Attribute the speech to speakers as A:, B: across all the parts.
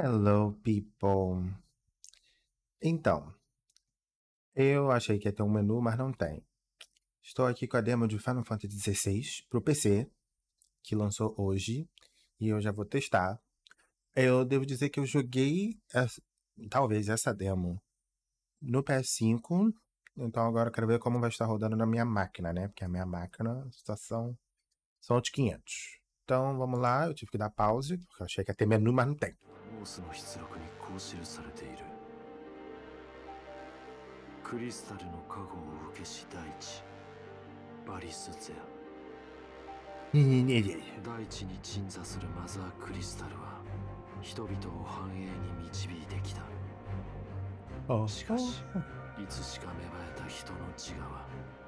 A: Hello, people. Então, eu achei que ia ter um menu, mas não tem. Estou aqui com a demo de Final Fantasy XVI para o PC, que lançou hoje, e eu já vou testar. Eu devo dizer que eu joguei, essa, talvez, essa demo no PS5, então agora eu quero ver como vai estar rodando na minha máquina, né? Porque a minha máquina, a situação, são de 500. Então vamos lá, eu tive que dar pause, porque eu achei que ia ter menu, mas não tem. クリスタルの加護を受けし大地バリスゼア。大地に鎮座するマザークリスタルは人々を繁栄に導いてきた。しかしいつしか芽生えた人の自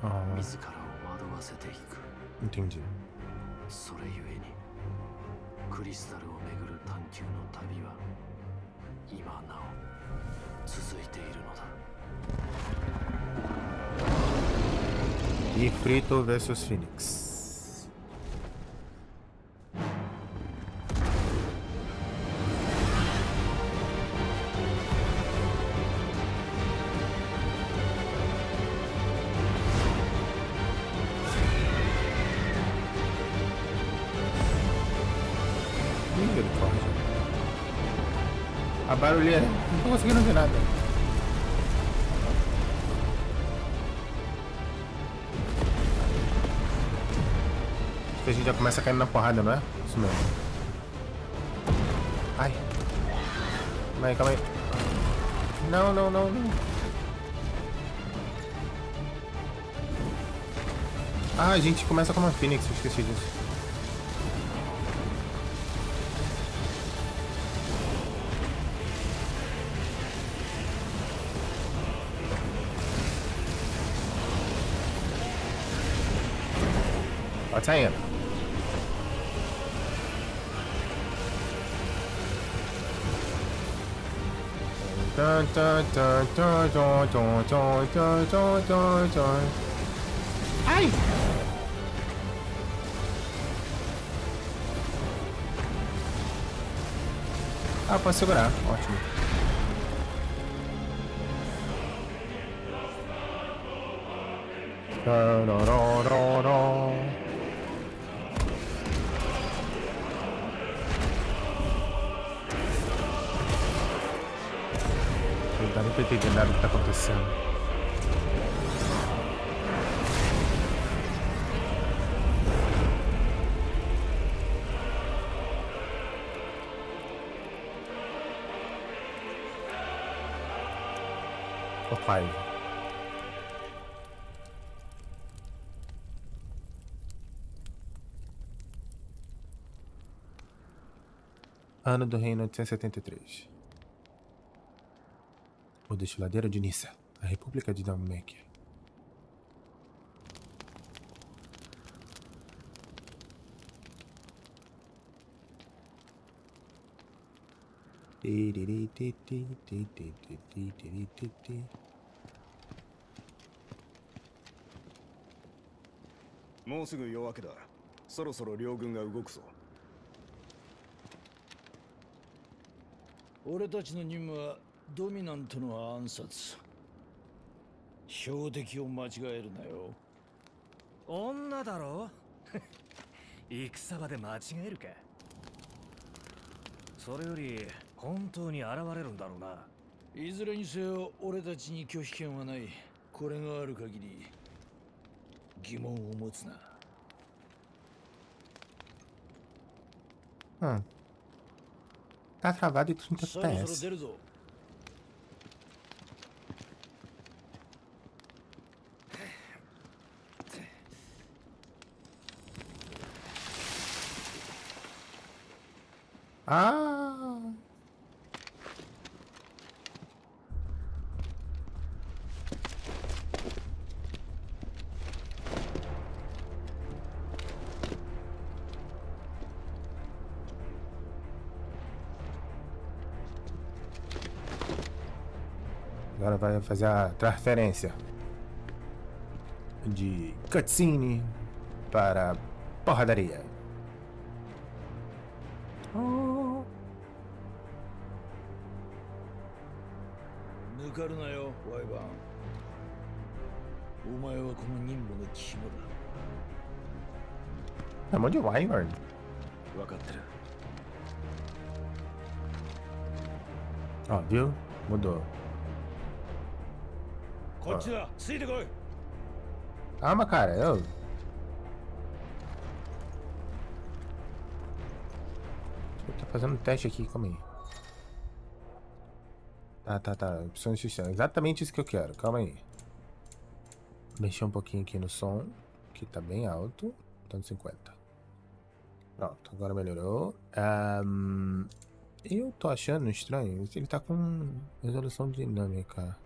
A: 我は自らを惑わせていく。それゆえにクリスタルをめぐる探求の旅は今なお続いているのだ。Ifrito vs Phoenix A barulheira. Não tô conseguindo ver nada. Acho que a gente já começa caindo na porrada, não é? Isso mesmo. Ai. Calma aí, calma aí. Não, não, não, não. Ah, a gente começa como a Phoenix, eu esqueci disso. What's saying? Dun, dun, dun, dun, dun, dun, dun, dun, dun, dun! Ah, segurar. Ótimo. cara. Não tô entendendo nada do que tá acontecendo. Ô, oh, pai. Ano do Reino 873. Destiladeiro de Nissa, a República de Dalmekia.
B: Mo すぐ夜明けだ。そろそろ両軍が動くぞ。俺たちの任務はドミナントの暗殺。標的を間違えるなよ。
C: 女だろ？戦場で間違えるか。それより本当に現れるんだろうな。
B: いずれにせよ俺たちに拒否権はない。これがある限り疑問を持つな。
A: Hum. Tá travado e 30 FPS. Ah! Agora vai fazer a transferência de cutscene para porradaria.
D: 抜かるなよワイバンお前はこの任務の肝だ
A: Chamou de Wyvern.
E: 分かってる
A: Ó, viu? Mudou.
D: こっちだついてこい
A: Calma, cara. Eu... Eu tô fazendo um teste aqui, calma aí. Tá, tá, tá. Opções de sistema. Exatamente isso que eu quero. Calma aí. Mexer um pouquinho aqui no som, que tá bem alto. Tanto 50. Pronto, agora melhorou. Ahn, eu tô achando estranho. Ele tá com resolução dinâmica.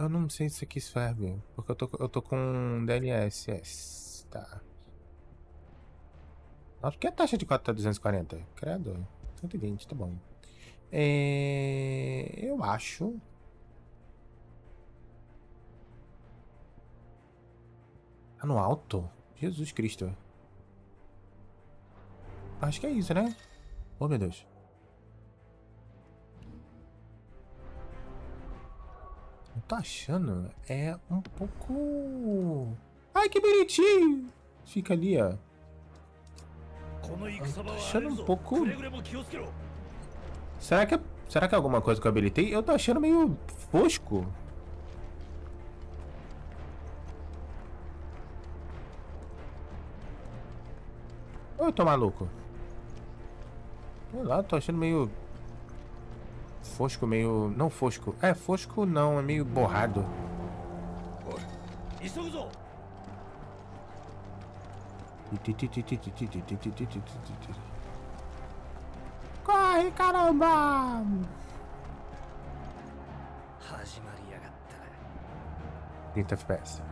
A: Eu não sei se isso aqui serve, porque eu tô, eu tô com DLSS, tá. Nossa, por que a taxa de cota tá 240? Credo, 120, tá bom. É, eu acho... Tá no alto? Jesus Cristo. Acho que é isso, né? Oh, meu Deus. tô achando é um pouco... Ai, que bonitinho! Fica ali, ó.
D: Eu tô
A: achando um pouco... Será que, é... será que é alguma coisa que eu habilitei? Eu tô achando meio fosco. Ou eu tô maluco? Sei lá, tô achando meio fosco, meio... Não fosco. É, fosco não, é meio borrado. Corre, caramba! Trinta FPS.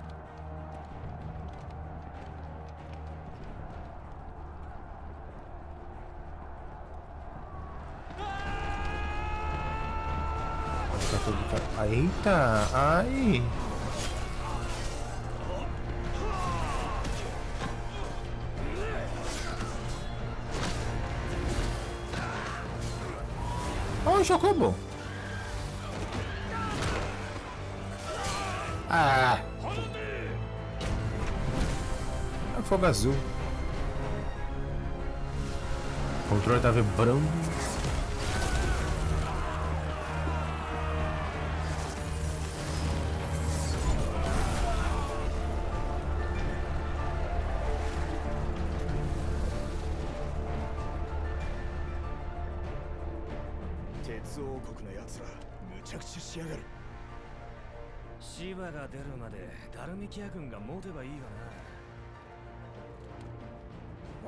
A: Eita! Ai! Oh, Chocobo! Ah! É fogo azul. O controle tá vibrando.
E: シバが出るまでダルミキア軍が持てばいいが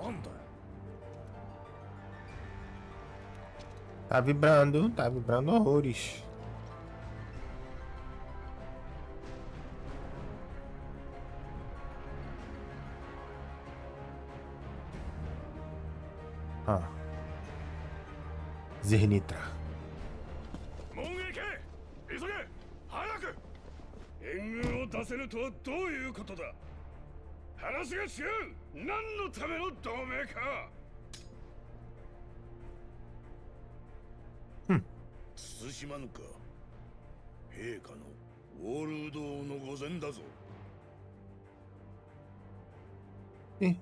E: ななんだよ
A: Tá vibrando, tá vibrando horrores. Ah. Zernitra.
D: 出せぬとはどういうことだ？話が違う。何のための同盟か？
A: うん。
D: 慎まぬか？陛下のウォールド王の御前だぞ。
A: Ih,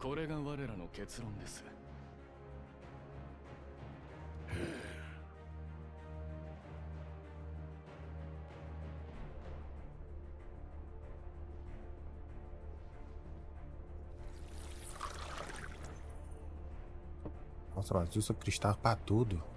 E: これが我らの結論です「
A: Nossa, mas usa cristal pra tudo.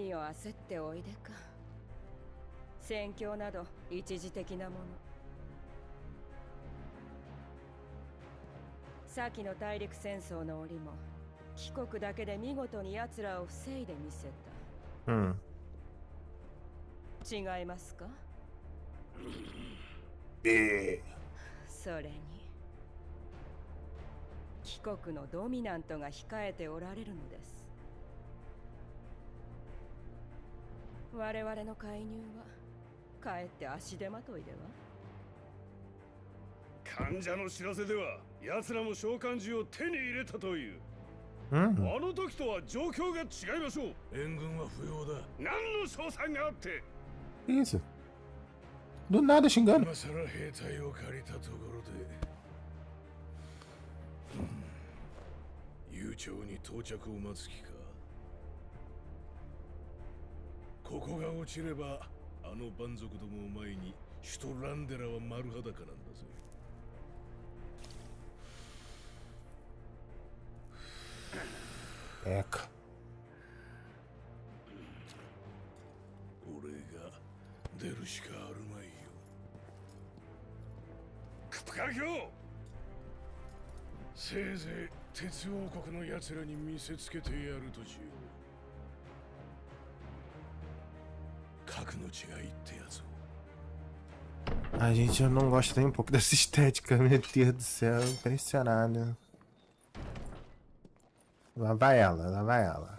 F: 何を焦っておいでか。戦況など一時的なもの。先の大陸戦争の折も帰国だけで見事に奴らを防いでみせた。
A: hum.
F: 違いますか
A: ？E...
F: それに帰国のドミナントが控えておられるのです我々の介入はかえって足手まといでは？
G: 患者の知らせでは奴らも召喚獣を手に入れたという。あの時とは状況が違いましょう。援軍は不要だ。何の賞賛があって
A: ？isso? Do nada xingando.
G: 今さら兵隊を借りたところで、うん。悠長に到着を待つ気かここが落ちればあの蛮族どもを前に首都ランデラは丸裸なんだぜ.俺が出るしかあるまいよ。クプカ教せいぜい鉄王国の奴らに見せつけてやるとしよう
A: A gente não gosta nem um pouco dessa estética, meu Deus do céu, impressionado. Lá vai ela, lá vai ela.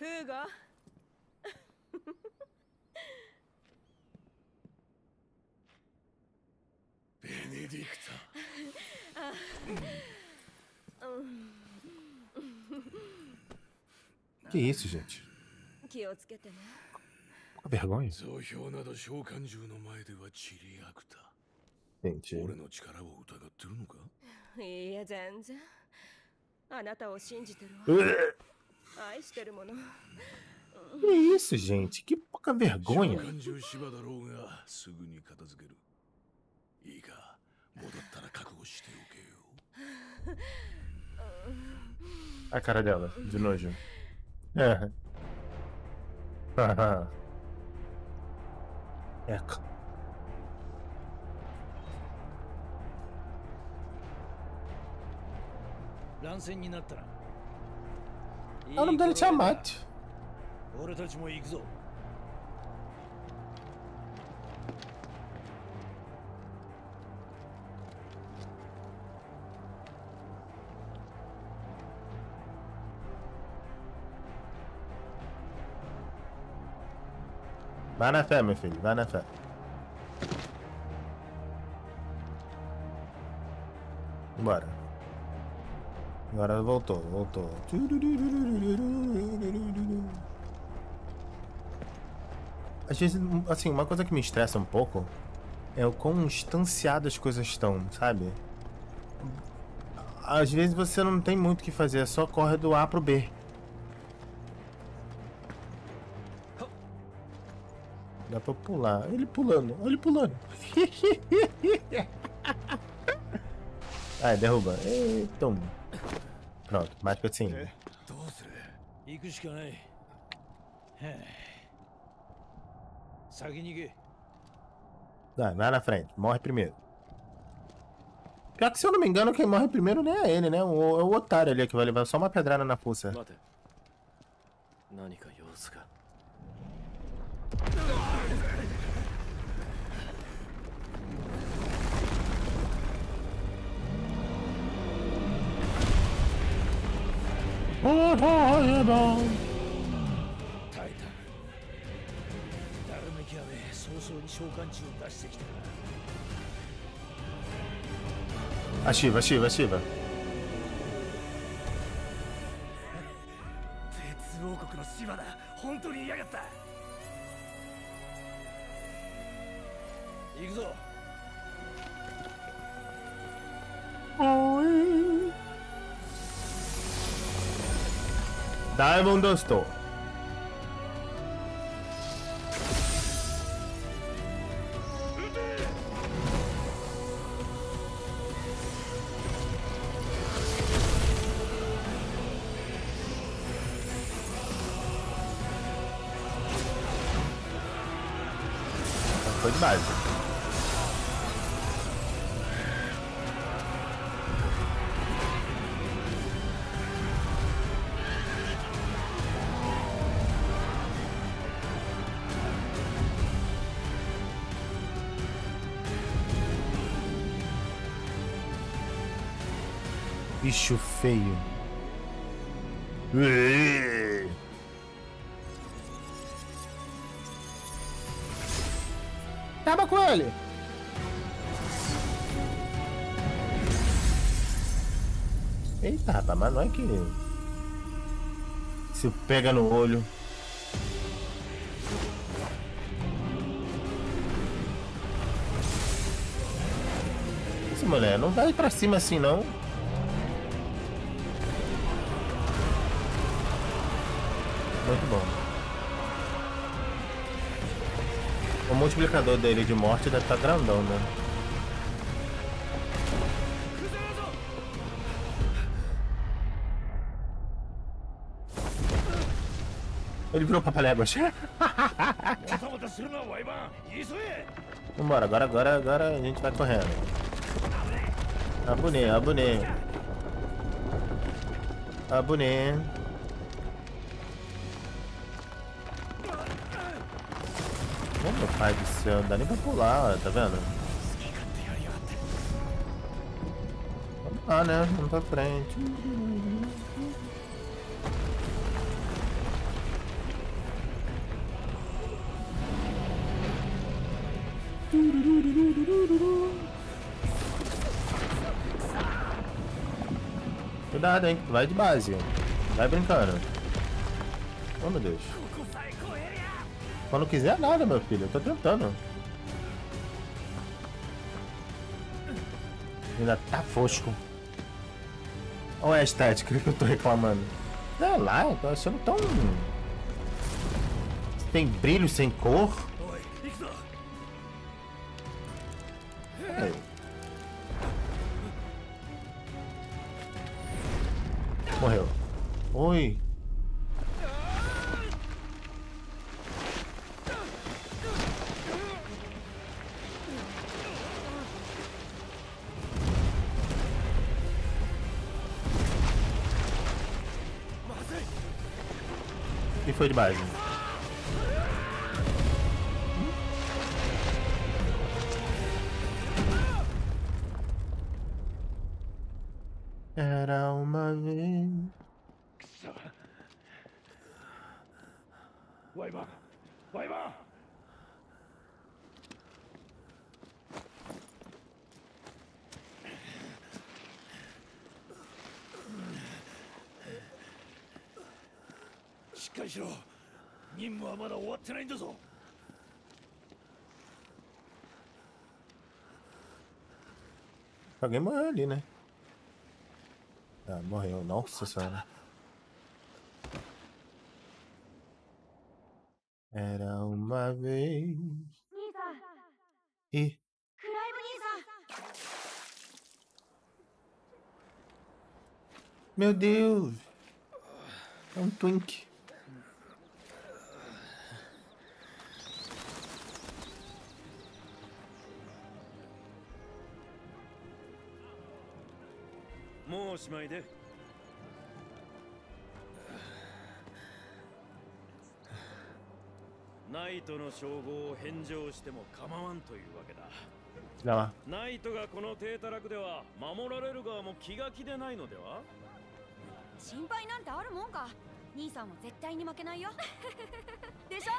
G: Hugo. Benedict.
A: Que isso, gente?
F: 気をつけてね
A: Pouca vergonha.
G: タ増票など召喚獣の前ではチリアクタ
A: Gente,
G: 俺の力を疑ってるのか
F: いいえ全然あなたを信じてるわ
A: Que
F: 愛してるもの
A: isso, gente? Que pouca
G: 召
A: vergonha.
G: 喚獣芝だろうがすぐに片付けるいいか
A: A cara dela, de nojo. É. Haha. Eca.
D: 乱戦になったら
A: É o nome dele é Tiamat.
D: 俺たちも行くぞ
A: Vai na fé, meu filho, vai na fé. Bora. Agora voltou, voltou. Às vezes, assim, uma coisa que me estressa um pouco é o quão instanciadas as coisas estão, sabe? Às vezes você não tem muito o que fazer, é só corre do A pro B. pra pular. Ele pulando, olha ele pulando. Ai, derruba. Eita. Pronto, mais cutscene.
G: どうする
D: 行くしかないへえ先に行け
A: Vai, vai na frente. Morre primeiro. Pior que se eu não me engano, quem morre primeiro nem é ele, né? O, é o otário ali que vai levar só uma pedrada na fuça.
D: 待て何か様子が Portal タイタン。だるめき雨早々に召喚値を出してきた
A: アシーバアシーバアシーバ
D: 鉄王国のシバだ。本当に嫌がった。行くぞ。
A: おい。ダイヤモンドスト Bicho feio. Ué. Acaba com ele! Eita, rapaz, mas não é que. Se pega no olho. Essa mulher não vai pra cima assim não. bom. O multiplicador dele de morte deve estar tá grandão, né? Ele virou papaléguas. Vambora, agora, agora, agora a gente vai correndo. Abune, abune. Abune. Não dá nem pra pular, tá vendo? Vamos lá, né? Vamos pra frente. Cuidado, hein? Vai de base. Vai brincando. Oh, meu Deus. Quando quiser nada, meu filho. Eu tô tentando. Ainda tá fosco. Olha a estética que eu tô reclamando. Não, lá, eu tô achando tão... Tem brilho sem cor. E foi de base. Alguém morreu ali, né? Ah, morreu. Nossa senhora. Era uma vez. E. Meu Deus! É um twink.
E: しまいで。ナイトの称号を返上しても構わんというわけだ.ナイトがこの低たらくでは守られる側も気が気でないのでは？
H: 心配なんてあるもんか。兄さんは絶対に負けないよ。でしょ？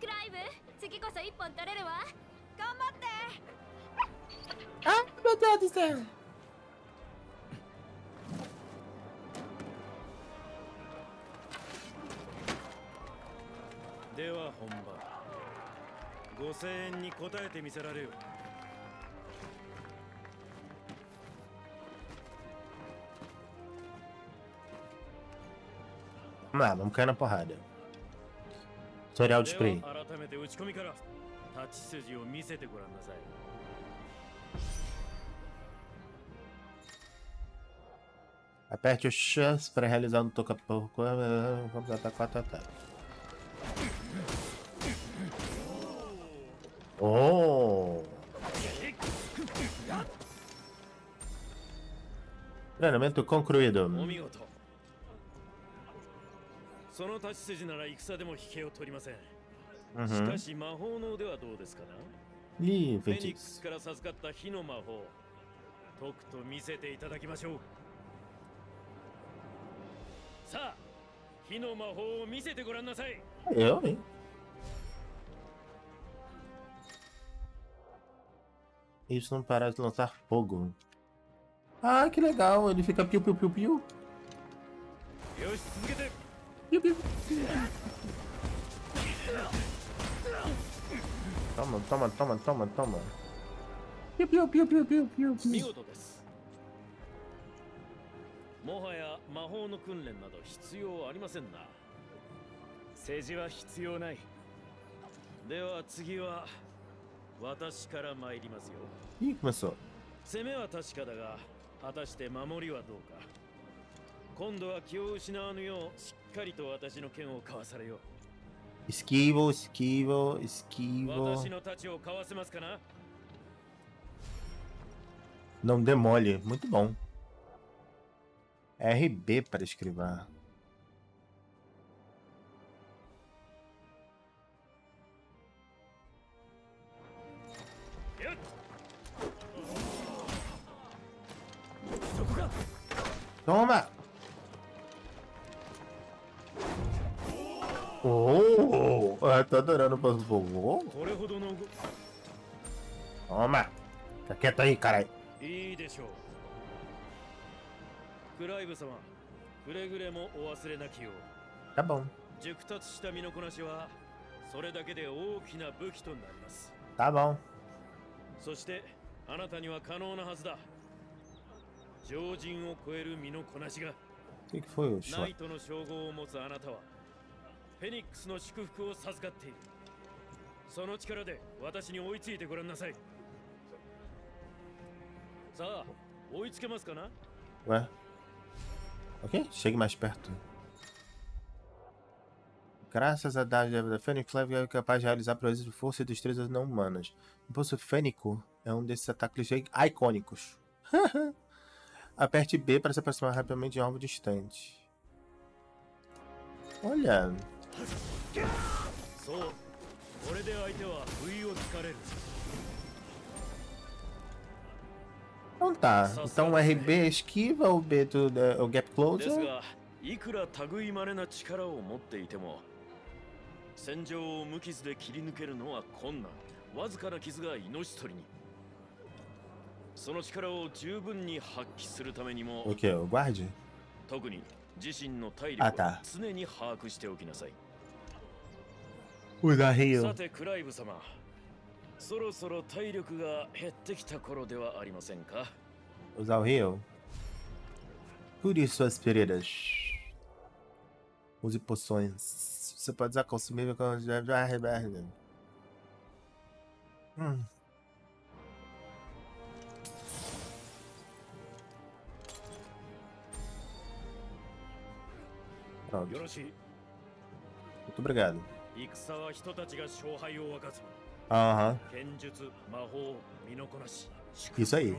H: クライブ次こそ一本取れるわ。頑張って。
A: Ah, meu Deus do céu!
E: では本番5000円に応えてみせられよ
A: Vamos lá, vamos cair na porrada. Tutorial de
E: で
A: spray.
E: は改めて打ち込みから立ち筋を見せてごらんなさい
A: Aperte o X para realizar um toca-porco. Completar quatro ataques. Oh! Treinamento concluído.
E: お見事その立ち筋なら戦でも引けを取りません、し.かし魔法の腕はどうですかな
A: ？Ih,
E: フェニックス.から授かった火の魔法とくと見せていただきましょうさあ火の魔法を見せてごらんなさい
A: Eu, hein? Isso não parece lançar fogo. Ah, que legal. Ele fica piu, piu, piu, piu.
E: よし続けて
A: Piu, piu. Toma, toma, toma, toma, toma. Piu, piu, piu, piu, piu, piu,
E: 見
A: piu.
E: 事ですもはや魔法の訓練など必要ありませんな政治は必要ないでは次は 私から参りますよ
A: Ih, começou.
E: 攻めは確かだが果たして守りはどうか今度は気を失わぬようしっかりと私の剣をかわされよ
A: Esquivo, esquivo, esquivo.
E: 私の太刀をかわせますかな
A: Não demole. Muito bom. RB para escrever. Toma! Oh! Eu tô adorando o passo
E: 動
A: Toma! Fica quieto aí, caralho.
E: いいでしょうクライブ様くれぐれもお忘れなきよう
A: Tá bom.
E: 熟達した身のこなしはそれだけで大きな武器となります
A: Tá bom.
E: そしてあなたには可能なはずだ常人を超える身のこなしが
A: O que, que foi, o
E: ナ
A: shot?
E: イトの称号を持つあなたはフェニックスの祝福を授かっているその力で私に追いついてごらんなさいさあ追いつけますかな
A: Ué? Ok, chegue mais perto. Graças à dádiva da Fênix, Flav é capaz de realizar proezas de força e destrezas não humanas. O impulso fênico é um desses ataques icônicos. Aperte B para se aproximar rapidamente de um alvo distante. Olha,
E: そうこれで相手は不意をつかれる
A: então tá. Então o RB esquiva, o B do, é o Gap
E: です
A: Closer.
E: がいくら類いまれな力を持っていても戦場を無傷で切り抜けるのは困難わずかな傷が命取りに その力を十分に発揮するためにも
A: O que? O guarde?
E: 特に自身の体力を常に把握しておきなさい
A: Usar Rio.
E: さてクライブ様そろそろ体力が減ってきた頃ではありませんか
A: Usar Rio. Cure suas feridas. Use poções. Você pode usar consumível quando. Hum. Pronto.
E: よろしい
A: Muito obrigado.
E: 戦は人たちが勝敗を分かず
A: Aham.
E: 剣術魔法身のこなし
A: Isso aí.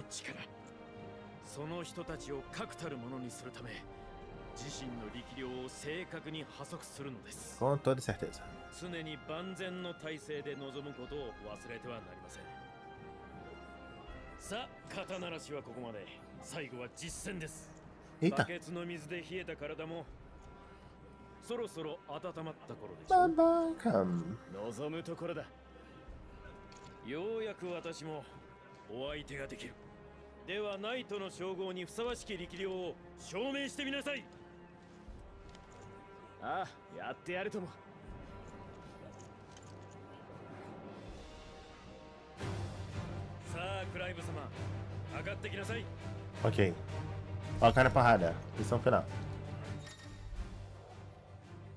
E: その人たちを確たるものにするため自身の力量を正確に加速するのです
A: Com toda certeza.
E: 常に万全の体制で臨むことを忘れてはなりませんさあ肩慣らしはここまで最後は実践ですバ.ケツの水で冷えた体もそろそろ温まった頃でしょ
A: Babaca.
E: 望むところだようやく私もお相手ができるではナイトの称号にふさわしき力量を証明してみなさいああやってやるともさあクライブ様上がってきなさい
A: Ok. Colocar na porrada. Missão final.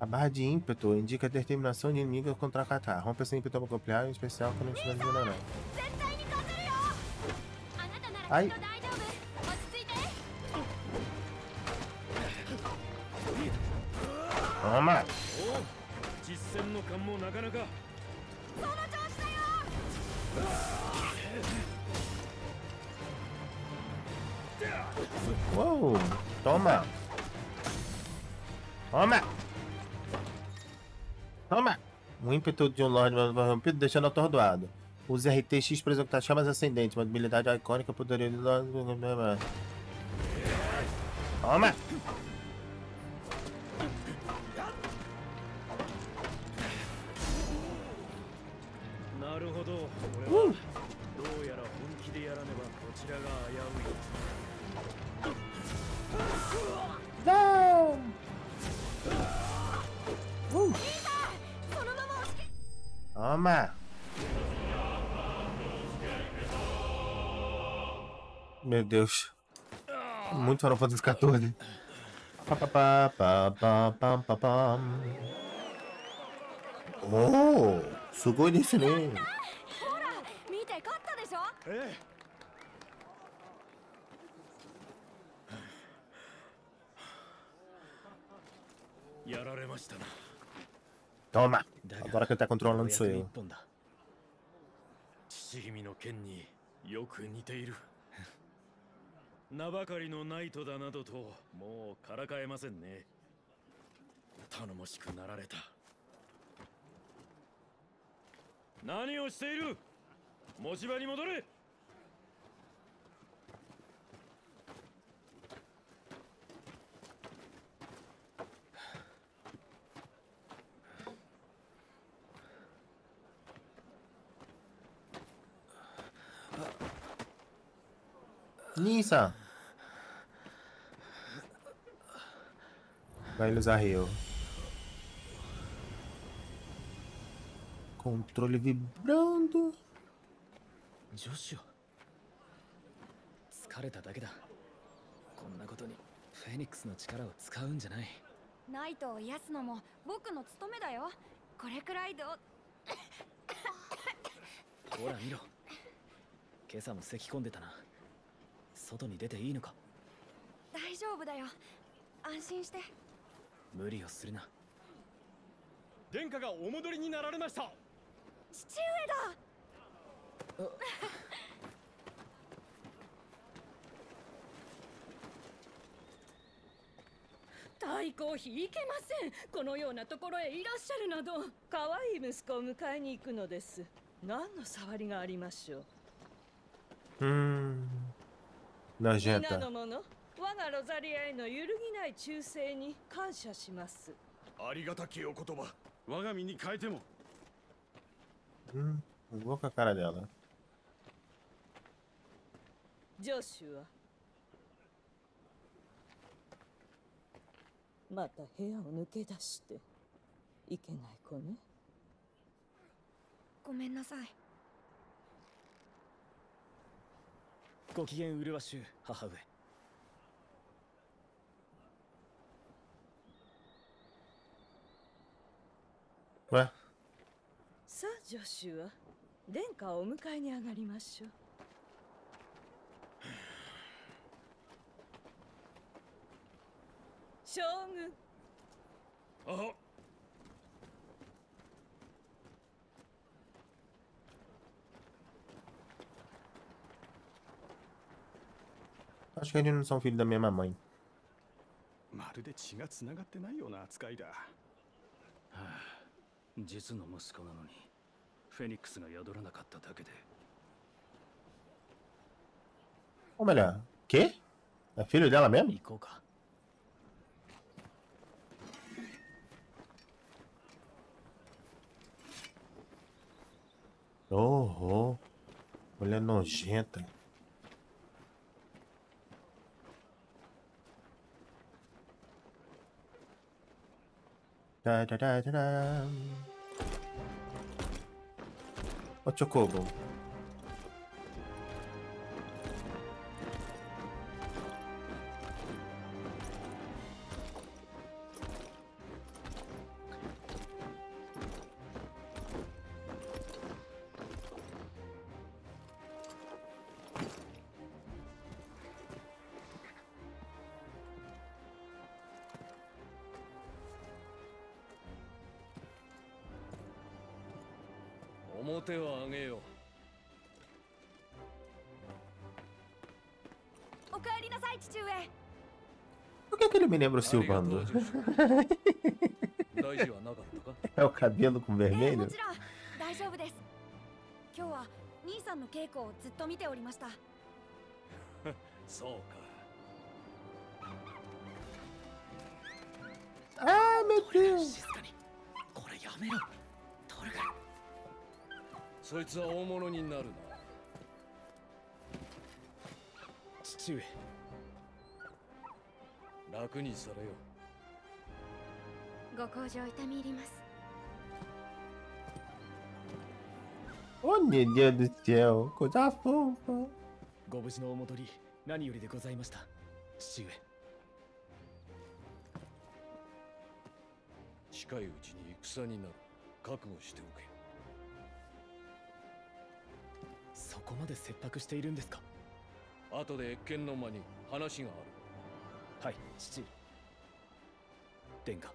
A: A barra de ímpeto indica a determinação de inimigo contra a Katar. Rompe esse ímpeto ao ampliar, em especial quando estiver
H: envenenado. Ai!
A: Toma! Uou! Toma! Toma! Toma! um ímpeto de um Lorde rompido deixando atordoado. Use RTX para executar chamas ascendentes, uma habilidade icônica poderia. Toma!
H: Uh!
A: Toma! Meu Deus. Muito Final Fantasy XIV. Pá, pá, pá, pá, pá, pá, pá, pá. Oh! すごいですね。
H: ほら見て勝ったでしょ
E: ええやられましたな
A: Toma!
E: だ が
A: Agora quem tá controlando sou
E: よ。うやく
A: eu.
E: 一本だ。父君の剣によく似ている。名ばかりのナイトだなどともうからかえませんね。頼もしくなられた。何をしている？持ち場に戻れ
A: 兄さん。Vai usar Rio. Controle vibrando.
E: ジョシュ。疲れただけだ。こんなことにフェニックスの力を使うんじゃない。
H: ナイトを癒すのも僕の務めだよ。これくらいど
E: ほら見ろ。今朝も咳き込んでたな外に出ていいのか？
H: 大丈夫だよ。安心して。
E: 無理をするな。
D: 殿下がお戻りになられました。
H: 父上だ。
I: 太閤妃いけません。このようなところへいらっしゃるなど。可愛い息子を迎えに行くのです。何の触りがありましょう。
A: Hum.
I: 皆
A: Nojenta.
I: の者我がロザリアへの揺るぎない忠誠に感謝します。
D: ありがたきお言葉。我が身に変えても。
A: Hum. Vou com a cara dela.
I: ジョシュはまた部屋を抜け出して。いけない子ね。
H: ごめんなさい
E: ご機嫌うるわしゅう母上?
I: さあジョシュは殿下をお迎えに上がりましょう。将軍。
D: あ
A: Acho que eles não são filhos da mesma mãe.
D: まるで血がつながってないような扱いだ
E: 実の息子なのにフェニックスが宿らなかっただけで
A: Ou melhor, quê? É filho dela mesmo?
E: 行こうか
A: Oh, oh. Mulher nojenta. Da, da, da, da, da. Ó, Chocobo. Lembra o
D: う
A: Silvando? É o cabelo com
H: ええ
A: vermelho?
H: もちろん大丈夫です今日は兄さんの稽古をずっと見ておりました。
D: そうか。
A: Ah, Deus!
E: 静かに。これやめろ。トルガ
G: そいつは大物になるな。
J: 父上
G: 楽にされよ。
H: ご厚情痛み入ります。
A: Oh, meu Deus do céu, coisa fofa.
J: ご無事のお戻り何よりでございました。父上。
G: 近いうちに戦になる。覚悟しておけ。
J: そこまで切迫しているんですか。
G: 後で謁見の間に話がある
J: はい父殿下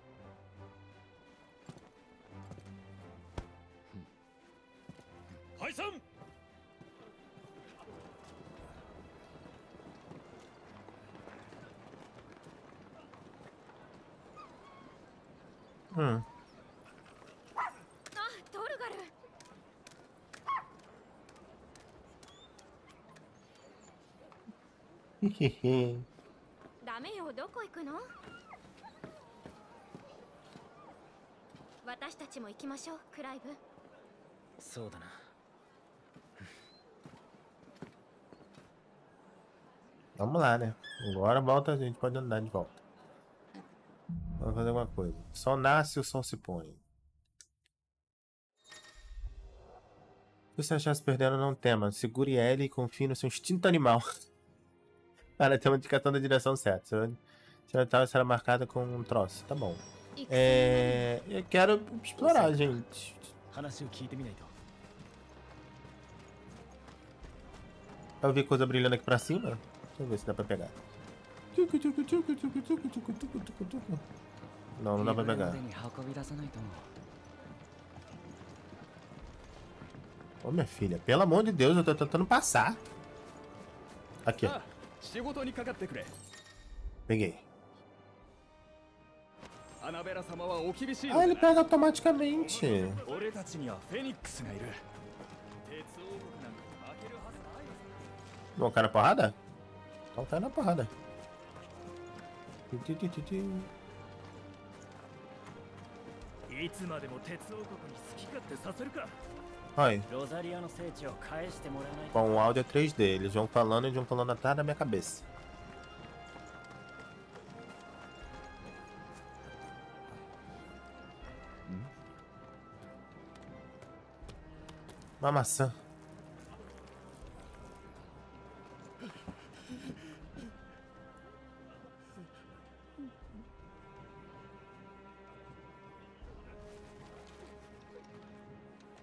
G: 解散
H: うん。へへへ。くの私たちも行きましょうクライブ
J: そうだな
A: Vamos lá, né? Agora volta, a gente pode andar de volta. Vamos fazer alguma coisa. O sol nasce e o sol se põe. Se você achar se perdendo, não tema. Segure L e confie no seu instinto animal. Cara, tem uma indicação da direção certa. Será tá, é marcada com um troço. Tá bom. É, eu quero explorar, gente. Eu então. vi coisa brilhando aqui pra cima. Deixa eu ver se dá pra pegar. Não, não dá pra pegar. Ô, oh, minha filha, pelo amor de Deus, eu tô tentando passar. Aqui, ó.
K: Ah,
A: Peguei. Ah, ele pega automaticamente. Vão cair na é porrada? Então cai na
K: é porrada. Oi.
A: Bom, o áudio é 3D. Eles vão falando e vão falando atrás da minha cabeça. Uma maçã.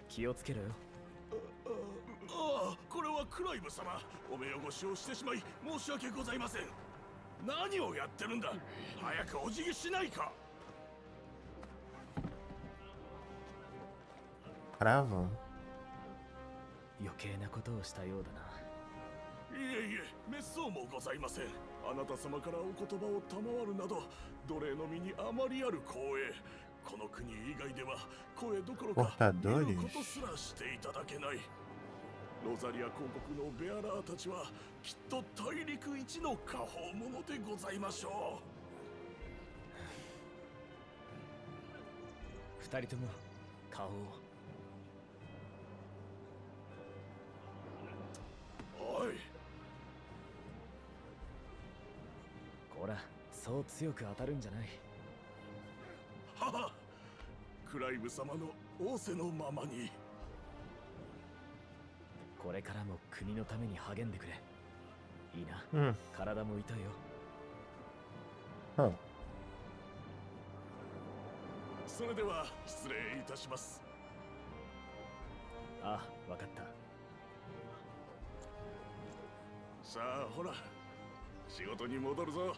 J: 気をつけろよ
G: ああこれはクライブ様。お目汚しをしてしまい申し訳ございません。何をやってるんだ？早くお辞儀しないか。
A: Cravam.
J: 余計なことをしたようだな。い
G: えいえ滅相もございません。あなた様からお言葉を賜るなど奴隷の身にあまりある光栄。この国以外では声どころか見ることすらしていただけない。ロザリア公国のベアラーたちはきっと大陸一の果報者でございましょ
J: 二人とも顔をそう強く当たるんじゃない。
G: はは。クライブ様の仰せのままに。
J: これからも国のために励んでくれ。いいな。
A: Hum,
J: 体も痛いよ。
A: hum.
G: それでは失礼いたします。
J: ああわかった。
G: さあほら。仕事に戻るぞ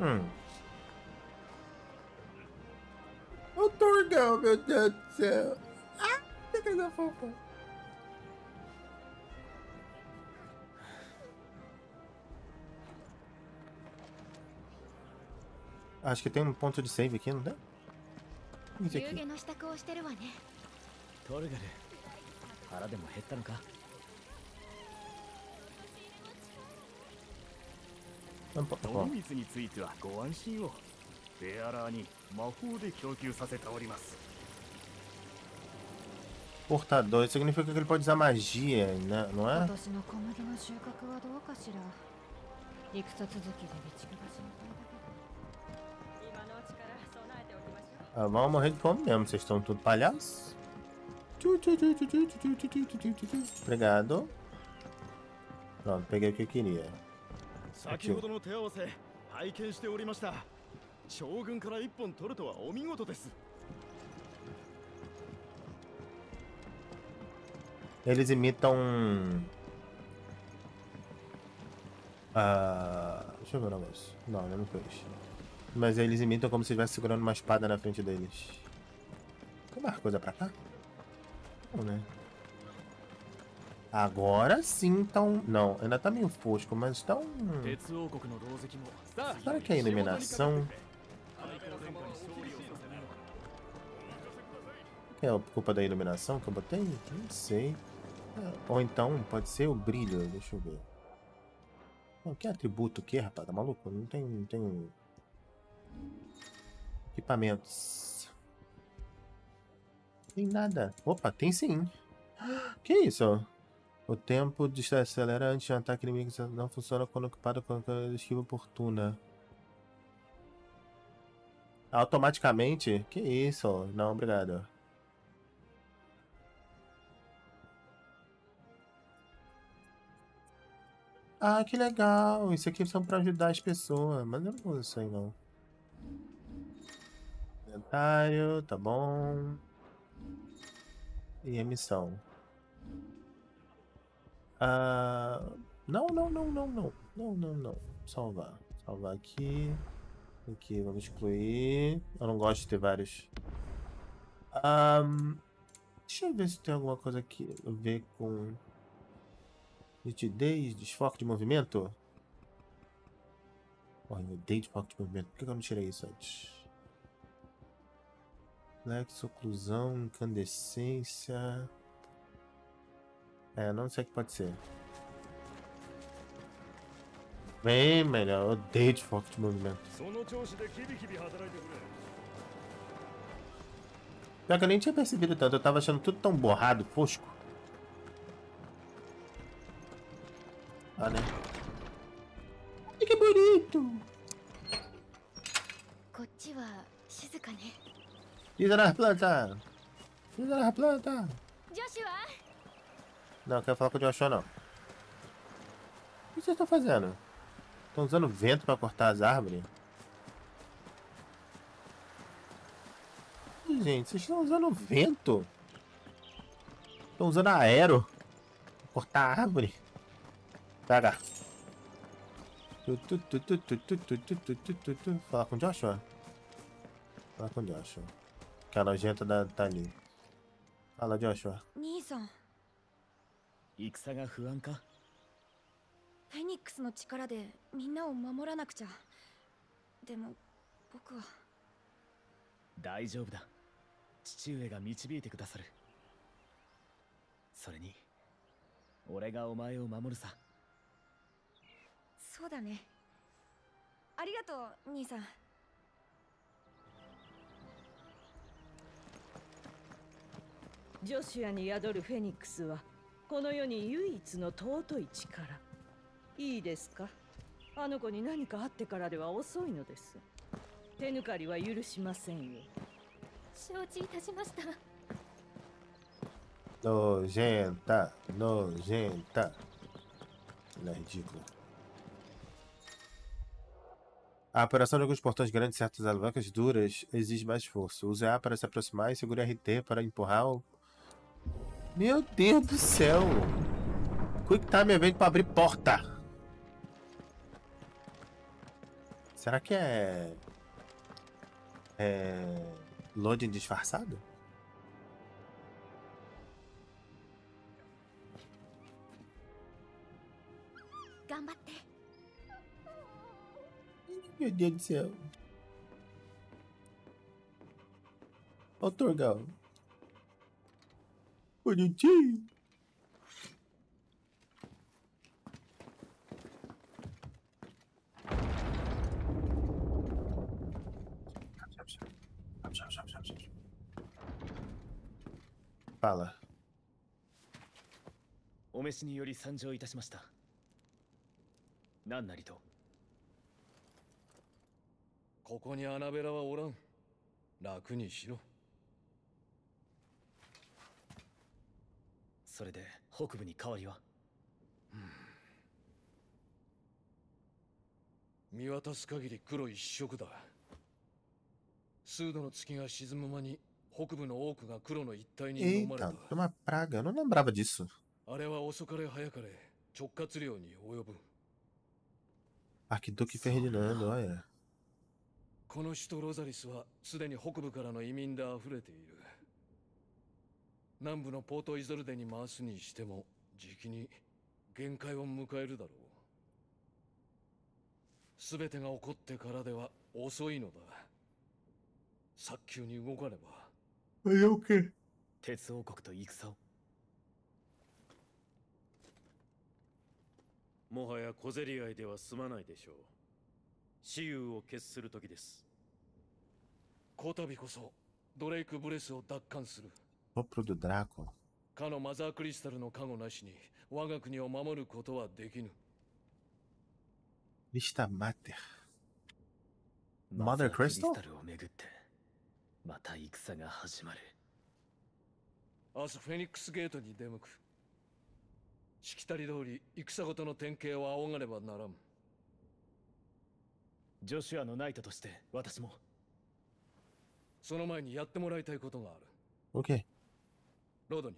A: Hum. O Turgão, meu Deus do céu. Ah, que coisa fofa. Acho que tem um ponto de save aqui, não tem? Isso
H: 夕
A: aqui.
H: げの支度をしてるわね
J: トルガル腹でも減ったのか
A: portador Portador significa que ele pode usar magia, né? não é? Ah, vão morrer de fome mesmo, vocês estão tudo palhaço. Obrigado. Pronto, peguei o que eu queria.
J: 先ほどの手合わせ拝見しておりました将軍から一本取るとはお見事です
A: Eles imitam. Ah. Deixa eu ver o negócio. Não, ele não fez. Mas eles imitam como se estivesse segurando uma espada na frente deles. Tem mais coisa pra cá? Não, né? Agora sim, então. Não, ainda tá meio fosco, mas
J: tá um.
A: Será que é iluminação? É a culpa da iluminação que eu botei? Não sei. É, ou então pode ser o brilho, deixa eu ver. Não, que atributo que, é, rapaz? Tá maluco? Não tem. Não tem... Equipamentos. Tem nada. Opa, tem sim. Que isso? O tempo de acelera antes de um ataque inimigo não funciona quando ocupado com esquiva oportuna. Automaticamente? Que isso? Não, obrigado. Ah, que legal! Isso aqui são pra ajudar as pessoas, mas eu não uso isso aí não. Inventário, tá bom. E a missão. Ah, não, não, não, não, não. Não, não, não. Salvar. Salvar aqui. Aqui, vamos excluir. Eu não gosto de ter vários. Ahn, deixa eu ver se tem alguma coisa aqui a ver com. Nitidez, desfoque de movimento? Porra, eu odeio desfoque de movimento. Por que eu não tirei isso antes? Lexo, oclusão, incandescência. É, não sei o que pode ser. Bem melhor. Odeio de
D: foco de movimento.
A: Pior que eu nem tinha percebido tanto. Eu tava achando tudo tão borrado, fosco. Ah, né? Olha que bonito! Isso era a planta! Isso
H: era a planta!
A: Não, quero falar com o Joshua, não. O que vocês estão fazendo? Estão usando vento para cortar as árvores? Gente, vocês estão usando vento? Estão usando aero? para cortar a árvore? Pega. Falar com o Joshua? Falar com o Joshua. Que a nojenta da, tá ali. Fala, Joshua.
H: Nison.
J: 戦が不安か？
H: フェニックスの力でみんなを守らなくちゃ。でも僕は。
J: 大丈夫だ。父上が導いてくださる。それに俺がお前を守るさ。
H: そうだね。ありがとう兄さん。
I: ジョシュアに宿るフェニックスはこの世に唯一の尊い力いいですかあの子に何かあってからでは遅いのです手抜かりは許しませんよ
H: 承知いたしました
A: Nojenta, nojenta. Ela é ridícula. A operação de alguns portões grandes e certas alavancas duras exige mais esforço. Use A para se aproximar e segure RT para empurrar. Meu Deus do céu. Quick Time Event para abrir porta. Será que é... É... Loading disfarçado? Meu Deus do céu. Ô, Torgal, What you? Bala.
J: お召しにより参上いたしました。何なりと。
D: ここにアナベラはおらん。楽にしろ。
J: それで北部に変わりは？
D: 見渡す限り黒一色だ数度の月が沈む間に北部の多くが黒の一帯に飲まれた
A: uma praga. Eu não lembrava disso.
D: あれは遅かれ早かれ直轄領に及ぶ
A: Arquiduque Ferdinando, olha.
D: この首都ロザリスはすでに北部からの移民で溢れている南部のポートイゾルデに回すにしてもじきに限界を迎えるだろう。全てが起こってからでは遅いのだ。早急に動かねば。
A: o quê?
J: 鉄王国と戦を
E: もはや小競り合いでは済まないでしょう。雌雄を決する時です。
D: こたびこそドレイク・ブレスを奪還する
A: Sopro do.
D: かのマザークリスタルの加護なしに我が国を守ることはできぬ
A: Lista Mater.
J: マザ
A: Mother
J: ークリス?タルをめぐってまた戦が始まる
D: 明日フェニックスゲートに出向くしきたり通り戦ごとの典型を仰がねばならん
J: ジョシュアのナイトとして私も
D: その前にやってもらいたいことがある
A: O quê?
D: ロードに。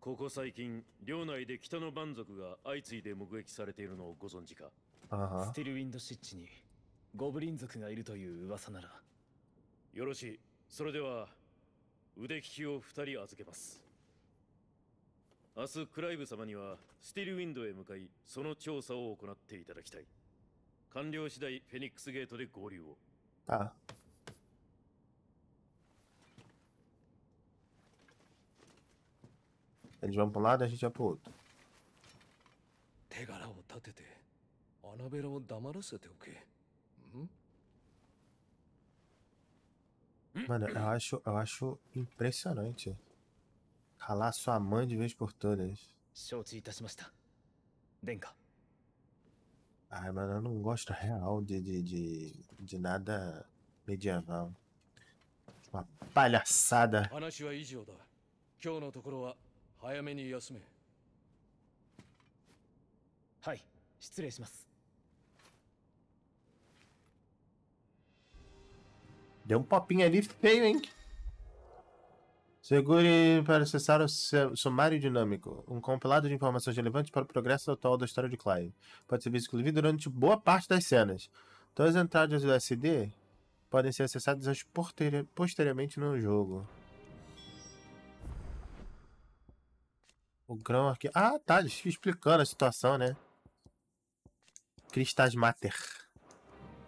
E: ここ最近領内で北の蛮族が相次いで目撃されているのをご存知か？
J: スティルウィンドシッチにゴブリン族がいるという噂なら。
E: よろしい。それでは腕利きを二人預けます。明日クライブ様にはスティルウィンドへ向かいその調査を行っていただきたい完了次第フェニックスゲートで合流を
A: Tá. Eles vão pra um lado e a gente vai pro outro.
D: 手柄を立ててアナベラを黙らせておけん
A: Mano, eu acho, eu acho impressionante. Calar sua mãe de vez por todas.
J: 承知いたしました殿下
A: Ai, mano, eu não gosto real de, de, de, de nada medieval. Uma palhaçada.
D: 話は以上だ今日のところは早めに休め
J: はい失礼します
A: Deu um popinho ali feio, hein? Segure para acessar o sumário dinâmico, um compilado de informações relevantes para o progresso atual da história de Clive. Pode ser visto, inclusive, durante boa parte das cenas. Todas as entradas do SD podem ser acessadas posteriormente no jogo. O grão aqui. Ah, tá. Explicando a situação, né? Cristais Mater.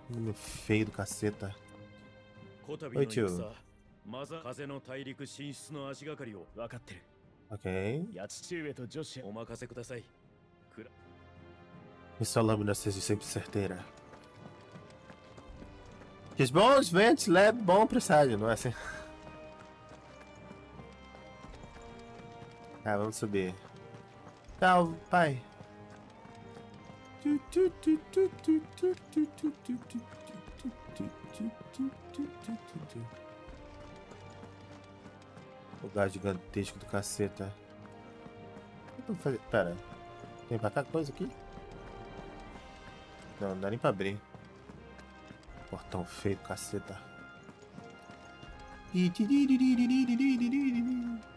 A: Meu feio do caceta. Oi,
E: tio. マザ風の大陸進出の足がかりを
J: 分かってる
A: Ok.
J: いや父上とジョシュ
E: お任せくださいくら
A: Que sua lâmina seja sempre certeira. Que os bons ventos levem bom presságio, não é assim? Ah, vamos subir. Tchau, pai. Lugar gigantesco do caceta. O que eu vou fazer? Pera. Tem pra cá coisa aqui? Não, não dá nem pra abrir. Portão feio, caceta.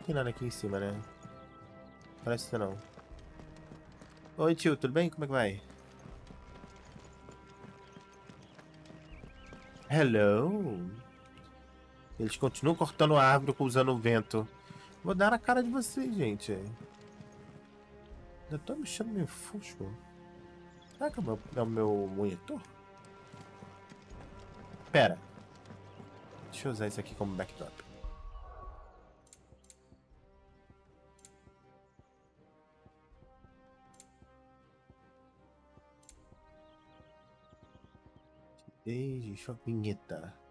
A: Tem nada aqui em cima, né? Parece que não. Oi tio, tudo bem? Como é que vai? Hello. Eles continuam cortando a árvore usando o vento. Vou dar na cara de vocês, gente. Eu tô me achando meio fusco. Será que é o meu, é o meu monitor? Pera. Deixa eu usar isso aqui como backdrop. Deixa a vinheta.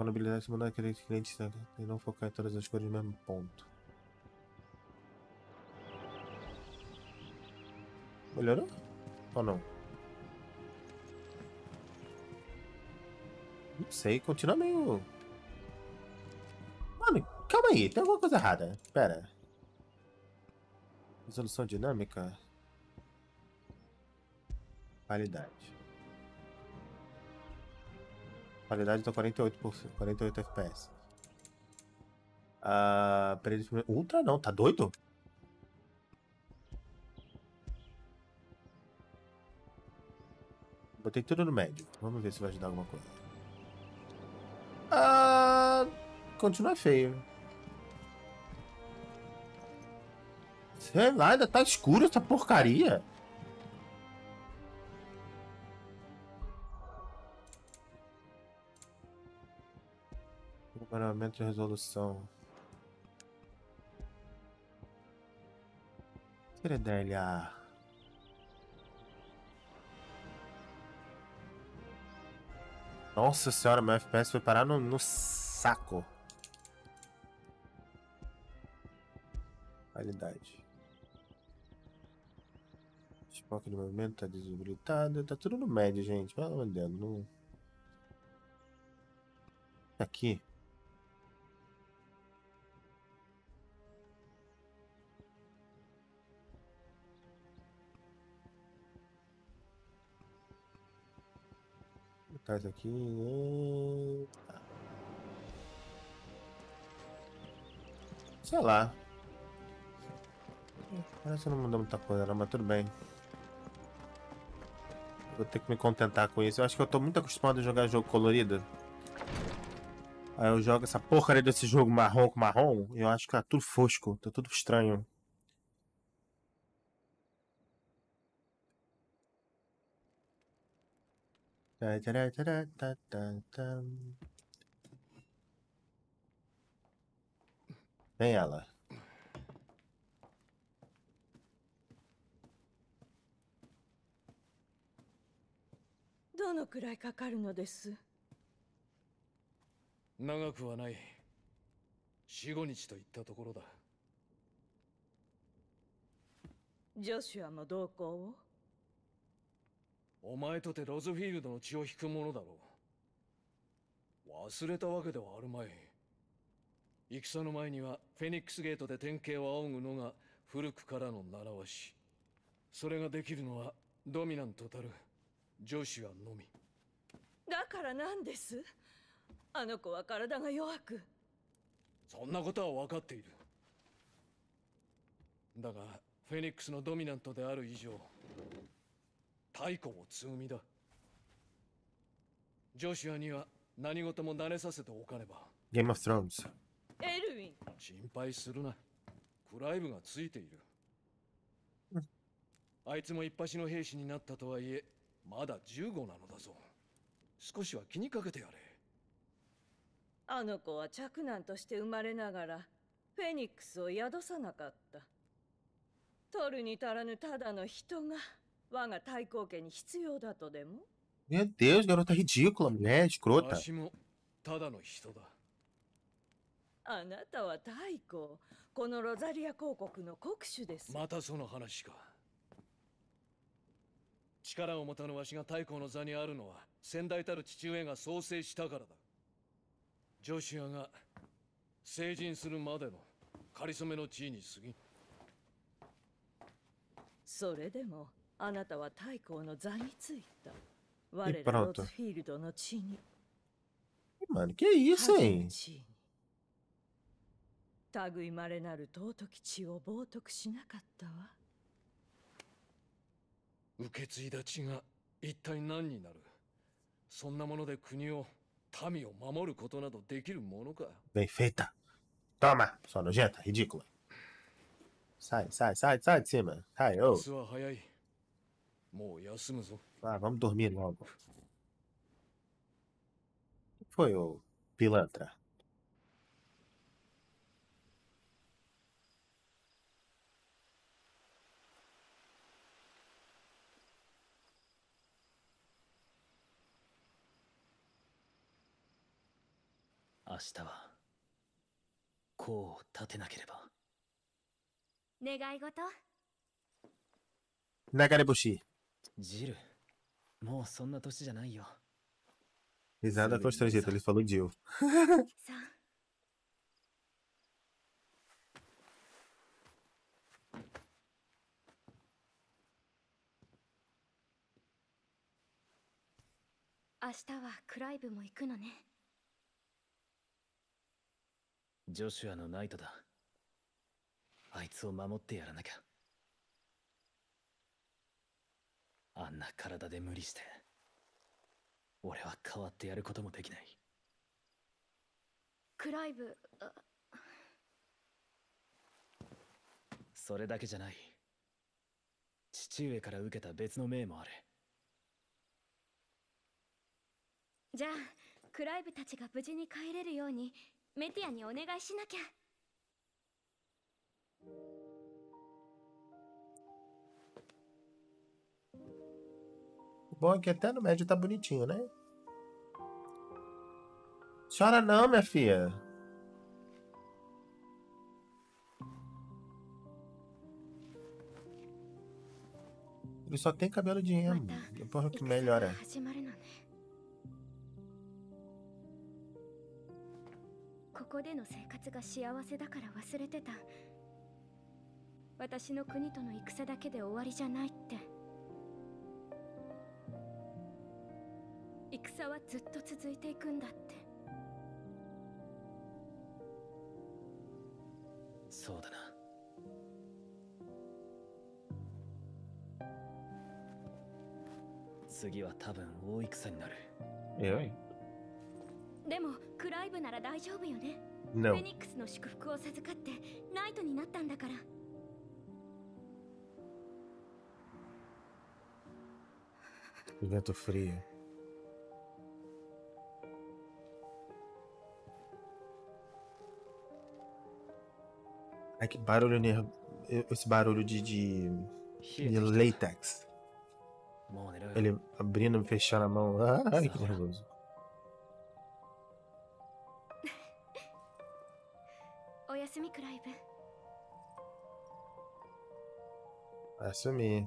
A: A habilidade mudar, aquele cliente e não focar em todas as cores no mesmo ponto. Melhorou? Ou não? Não sei, continua meio. Mano, calma aí, tem alguma coisa errada. Pera. Resolução dinâmica. Qualidade. Qualidade tá 48%, 48 FPS. Ah, peraí, Ultra não, tá doido? Botei tudo no médio. Vamos ver se vai ajudar alguma coisa. Ah, continua feio. Sei lá, ainda tá escuro essa porcaria. Paramento de resolução. Ceredelia. Nossa senhora, meu FPS foi parar no, no saco. Qualidade. Foco de movimento tá desabilitado. Tá tudo no médio, gente. Vai olhando. No... Aqui. Isso aqui. Sei lá. Parece que não mudou muita coisa não, mas tudo bem. Vou ter que me contentar com isso. Eu acho que eu tô muito acostumado a jogar jogo colorido. Aí eu jogo essa porcaria desse jogo marrom com marrom. E eu acho que tá tudo fosco, tá tudo estranho. Vem ela.
I: どのくらいかかるのです
L: 長くはない45日といったところだ
I: ジョシュアも同行を
L: お前とてロズフィールドの血を引くものだろう。忘れたわけではあるまい。戦の前にはフェニックスゲートで典型を仰ぐのが古くからの習わし。それができるのはドミナントたるジョシュアのみ。
I: だから何です？あの子は体が弱く。
L: そんなことは分かっている。だがフェニックスのドミナントである以上太古も積みだ。ジョシュアには何事も慣れさせておかねば。
A: Game of Thrones
I: エルウィン
L: 心配するな。クライブがついている。あいつも一発の兵士になったとはいえまだ15なのだぞ。少しは気にかけてやれ。
I: あの子は嫡男として生まれながらフェニックスを宿さなかった。取るに足らぬただの人が我が太閤家に必要だとでも
A: ？Meu Deus, garota ridícula, mulher escrota.
L: わしもただの人だ。
I: あなたは太閤このロザリア公国の国主です、
L: またその話か。力を持たぬわしが太閤の座にあるのは先代たる父上が創生したからだ。ジョシュアが成人するまでの仮初めの地位に過ぎ。ん
I: それでもあなたは太閤の座についた我
A: E
I: らロズフィールドの地に
A: Mano, que isso,
I: 恥じ
A: hein?
I: ぬ地位に類まれなる尊き血を冒涜しなかったわ
L: 受け継いだ血が一体何になる？そんなもので国を民を守ることなどできるものか
A: Bem feita. Toma, sua nojenta, ridícula. Sai, sai, sai, sai de cima. Sai, ô.
L: 明日は早いもう休むぞ。
A: Ah, vamos dormir logo. Quem foi o pilantra?
J: Asta はこう立てなければ。
H: 願い事
A: 流れ星。
J: ジルもうそんな年じゃないよ。
A: Risada constrangida, ele falou Jill.
H: さ。あ明日はクライブも行くのね。
J: ジョシュアのナイトだ。あいつを守ってやらなきゃあんな体で無理して俺は変わってやることもできない。
H: クライブあ。
J: それだけじゃない。父上から受けた別の命もある。
H: じゃあクライブたちが無事に帰れるようにメティアにお願いしなきゃ
A: bom é que até no médio tá bonitinho, né? Chora não, minha filha. Ele só tem cabelo de emo. Depois que
H: 戦
A: melhora.
H: が始まるのねここでの生活が幸せだから忘れてた私の国との戦だけで終わりじゃないって 戦はずっと続いていくんだって
J: そうだな次は多分大戦になる
A: Eu, hein?
H: でもクライブなら大丈夫よねフ
A: Não.
H: ェニックスの祝福を授かってナイトになったんだから
A: Vento frio. Ai, que barulho nerv... Esse barulho de. de, de latex. Ele abrindo e fechando a mão. Ai, que nervoso. Assumir.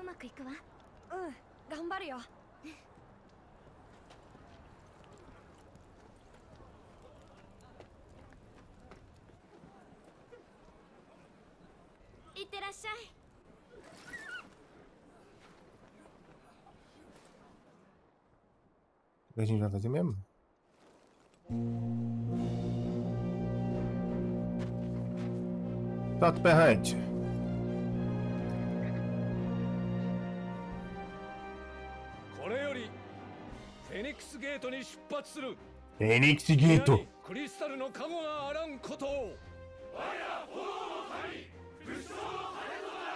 H: うまくいくわうん頑張るよいってらっしゃい
A: レジンんたちメンバ
D: ー。Tato Perrante. 出発する。エニックスゲートクリスタルのカモがあらんことを。我ら炎の神武将の羽とな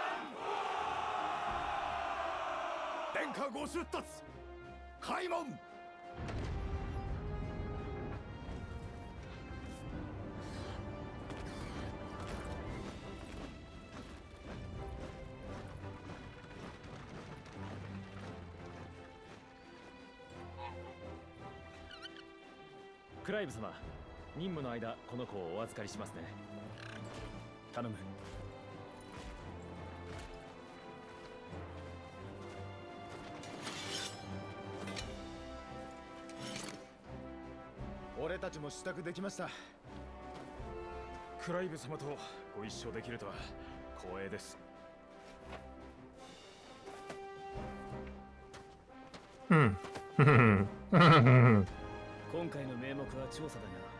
D: らん殿下ご出立。開門。
E: ライブ様任務の間この子をお預かりしますね。
J: 頼む。
M: 俺たちも支度できました。
E: クライブ様とご一緒できるとは光栄です。
A: Hum.
J: 今回の名目は調査だが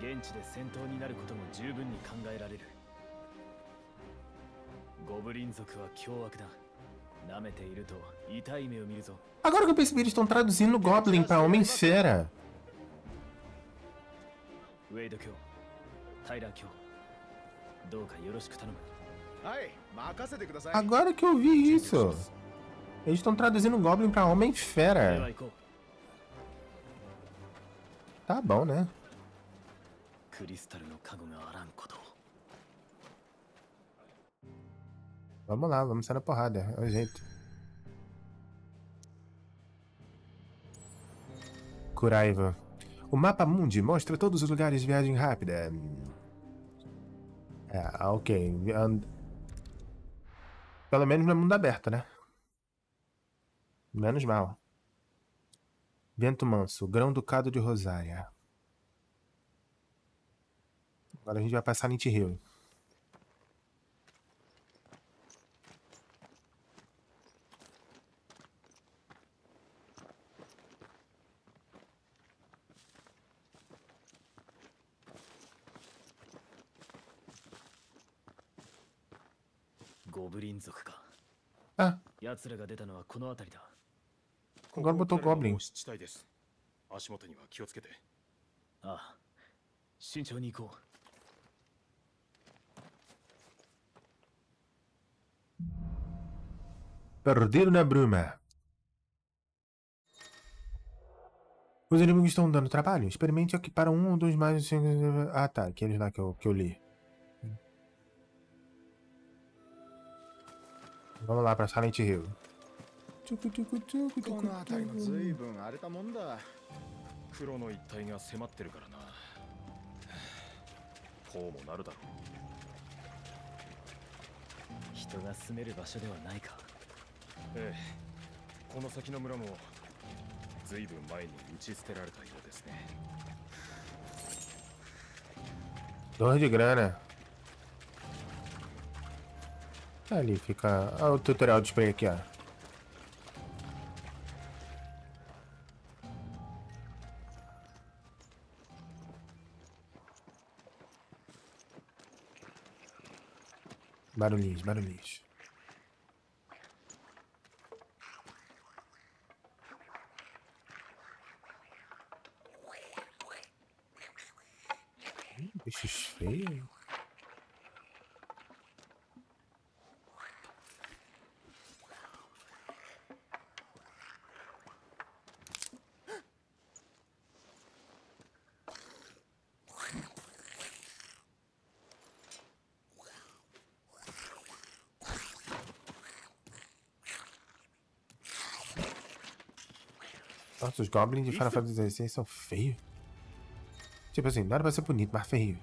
J: 現地で戦闘になることも十分に考えられるゴブリン族は凶悪だ
A: Agora que eu percebi, eles estão traduzindo Goblin para Homem-Fera. Agora que eu vi isso. Eles estão traduzindo Goblin
J: para
A: Homem-Fera.
J: 行こう
A: Tá bom, né?
J: クリスタルの加護があらんことを
A: Vamos lá, vamos sair na porrada. É o jeito. Curaiva. O mapa mundi mostra todos os lugares de viagem rápida. É, ah, ok. And- Pelo menos no mundo aberto, né? Menos mal. Vento Manso, Grão Ducado de Rosária. Agora a gente vai passar Nint Hill.
J: Goblin ゴブリン族か
A: Ah,
J: 奴らが出たのはこの辺りだ
D: こ
A: ゴルボとゴブリン
D: ここ彼らの湿地帯です足元には気をつけて
J: ああ慎重に行こう
A: Perdido na bruma. Os inimigos estão dando trabalho? Experimente equipar um dos mais. Ah tá, aqueles lá que eu, que eu li. Vamos lá pra Silent Hill.
M: ちょくちょくちょくこの辺りも随分荒れたもんだ
D: 黒の一帯が迫ってるからなこうもなるだろう
J: 人が住める場所ではないか
D: ええこの先の村も随分前に打ち捨てられたようですね
A: Torre de grana. Ali fica. Olha o tutorial de spray aqui, ó. Barulhinhos, barulhinhos. Ih, Bichos feios. Nossa, os goblins de Final Fantasy XVI são feios. Tipo assim, nada pra ser bonito, mas feio.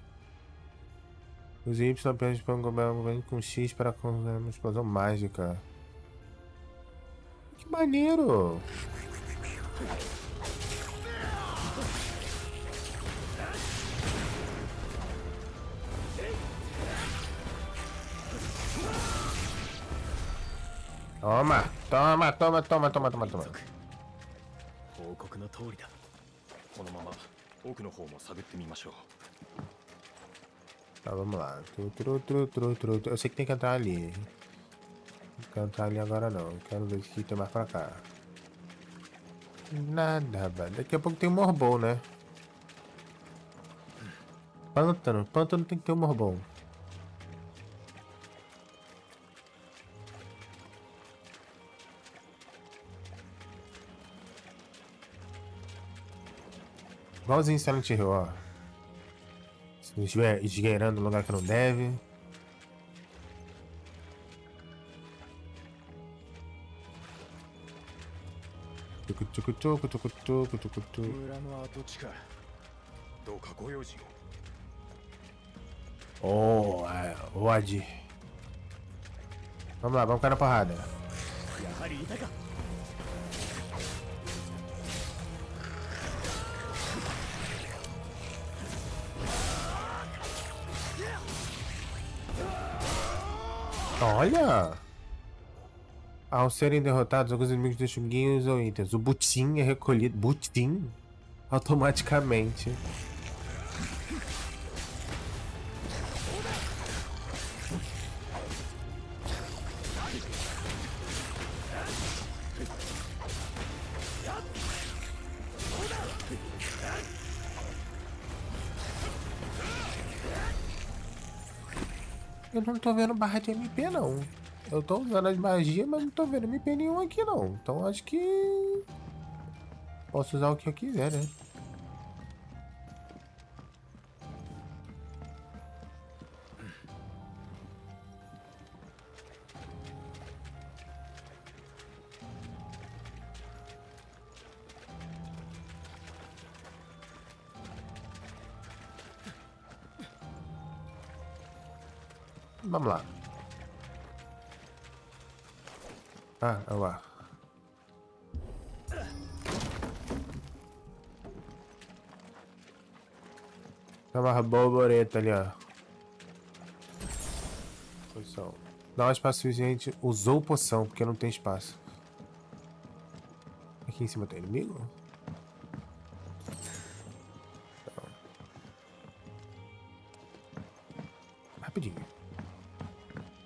A: Os Y apenas para goblin com X para com uma explosão mágica. Que maneiro! Toma, toma, toma, toma, toma, toma, toma.
J: 報告の通りだ
D: このまま奥の方も探ってみましょう
A: Tá, vamos lá. Tru, tru, tru, tru, tru, tru. Eu sei que tem que entrar ali. Não quero entrar ali agora não. Eu quero ver o que tem mais pra cá. Nada, velho. Daqui a pouco tem um morbol, né? Pântano. Pântano tem que ter um morbol. Igualzinho Silent Hill, ó. Se não estiver esgueirando no lugar que não deve. Tucu, tucu, tucu, tucu, tucu, tucu, tucu.
D: 村の跡地かどうかご用心を
A: Oh, é, o Adi. Vamos lá, vamos cair na porrada. Olha! Ao serem derrotados, alguns inimigos deixam guinhos ou itens. O butim é recolhido. Butim? Automaticamente. Não tô vendo barra de MP, não. Eu tô usando as magias, mas não tô vendo MP nenhum aqui, não. Então acho que... Posso usar o que eu quiser, né? Ah, é lá. Uma borboleta ali, ó. Poção. Dá um espaço suficiente. Usou poção, porque não tem espaço. Aqui em cima tem inimigo? Não. Rapidinho.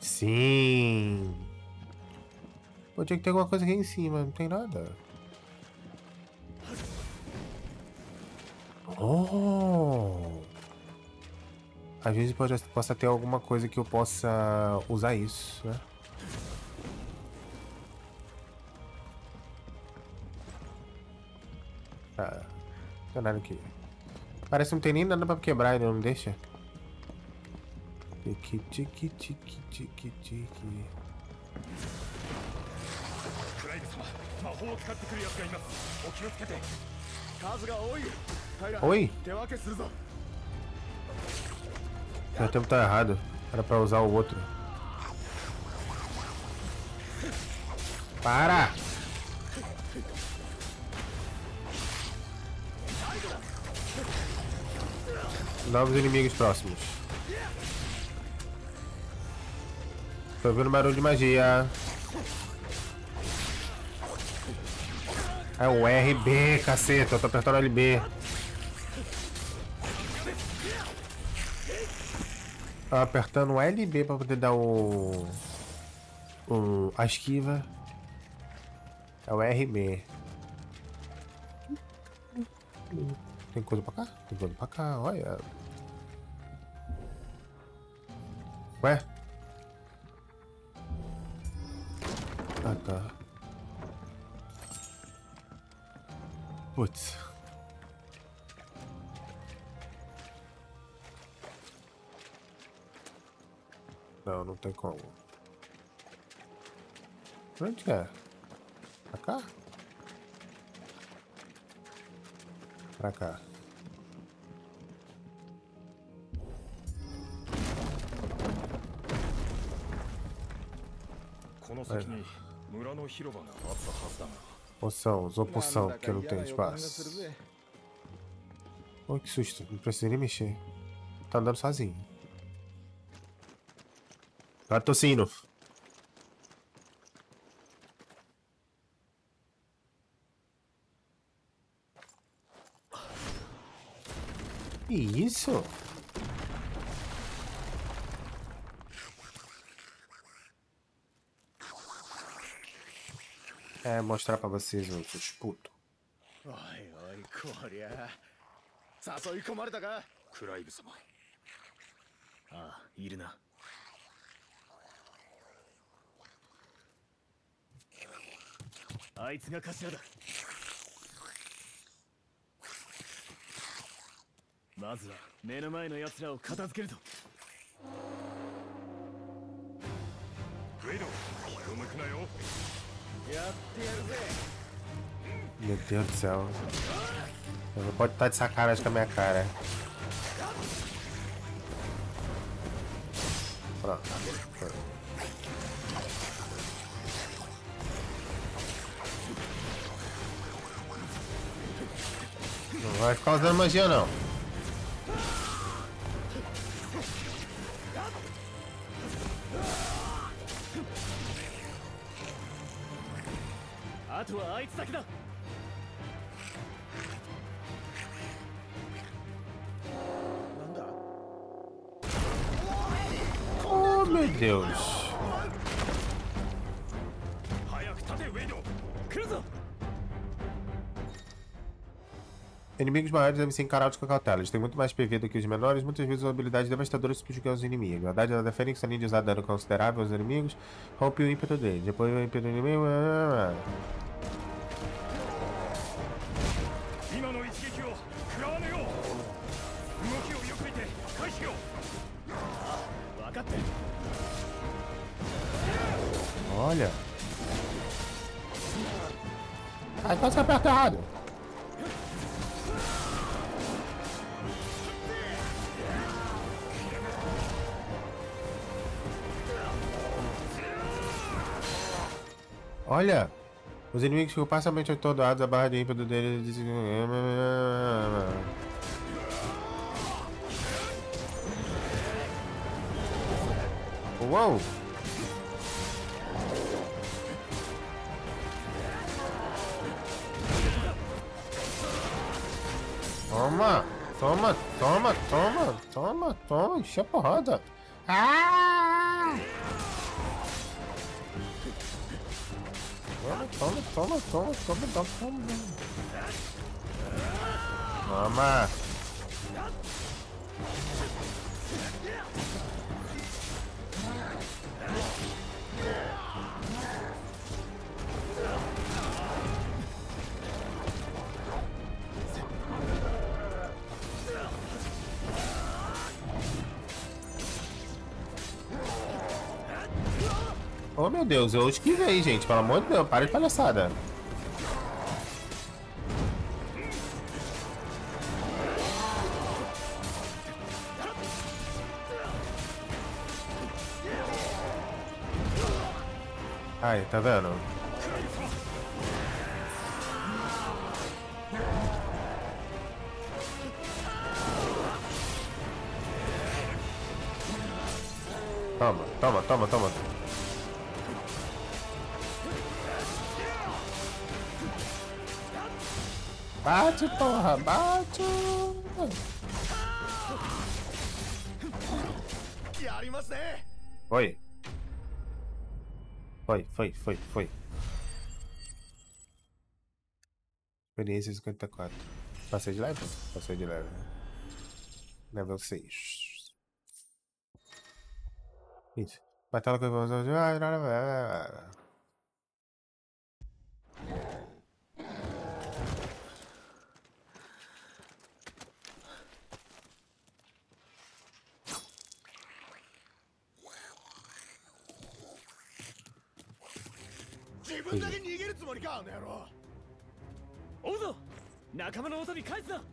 A: Sim. Tinha que ter alguma coisa aqui em cima. Não tem nada. Oh! Às vezes pode, possa ter alguma coisa que eu possa usar isso, né? Tá. Não tem nada aqui. Parece que não tem nem nada pra quebrar, ele não deixa. Tiki tiki tiki tiki tiki.
D: クライブ様魔法を使ってくる奴がいますお気をつけて
M: 数が多い平
A: Oi?
M: 手分けするぞ
A: Meu tempo tá errado. Era pra usar o outro. Para! Novos inimigos próximos. Tô ouvindo barulho de magia. É o RB, caceta. Eu tô apertando LB. Tô apertando o LB pra poder dar o... o... a esquiva. É o RB. Tem coisa pra cá? Tem coisa pra cá, olha. Ué? Ah, tá. Putz. Não, não tem como. Pra onde é? Pra cá? Pra cá.
D: この先に村の広場があったはずだが
A: Poção, usou poção, porque
M: eu
A: não
M: tenho
A: espaço. Oh, que susto, não precisa nem mexer. Tá andando sozinho. Gatocino. Que isso? é, mostrar para vocês
D: outros, puto. Oi,
J: oi, Coria. Sasoi Komardaga, Craive Sama. Ah, Irina. Aí, tinha cacera. まずは目の前の奴らを片付けるぞ
D: グイド気を抜くなよ
A: Meu Deus do céu. Não pode estar de sacanagem com a minha cara. Pronto. Não vai ficar usando magia não.
J: あとはあいつだけだ
M: なんだ
A: ？Oh meu Deus. Inimigos maiores devem ser encarados com cautela. Eles têm muito mais PV do que os menores, muitas vezes usam habilidades devastadoras subjugam os inimigos. A dádiva da Fênix, além de usar dano considerável aos inimigos, rompe o ímpeto deles. Depois o ímpeto do inimigo...
J: Né, né, né,
A: Olha! aí tá se apertado! Olha, os inimigos ficam parcialmente atordoados, a barra de ímpeto deles diz... Uou! Toma! Toma, toma, toma, toma, toma, enche a porrada. Ah! Tamam tamam tamam tamam tamam. Ama. Oh meu Deus, eu esquivei, gente. Pelo amor de Deus, para de palhaçada. Ai, tá vendo? Toma, toma, toma, toma. Bate, porra, bate! Foi. Foi, foi, foi, foi. Experiência 54. Passei de level? Passei de level. Level 6. Isso. Batalha com a
M: Hum.
J: 追うぞ仲間の元に返すな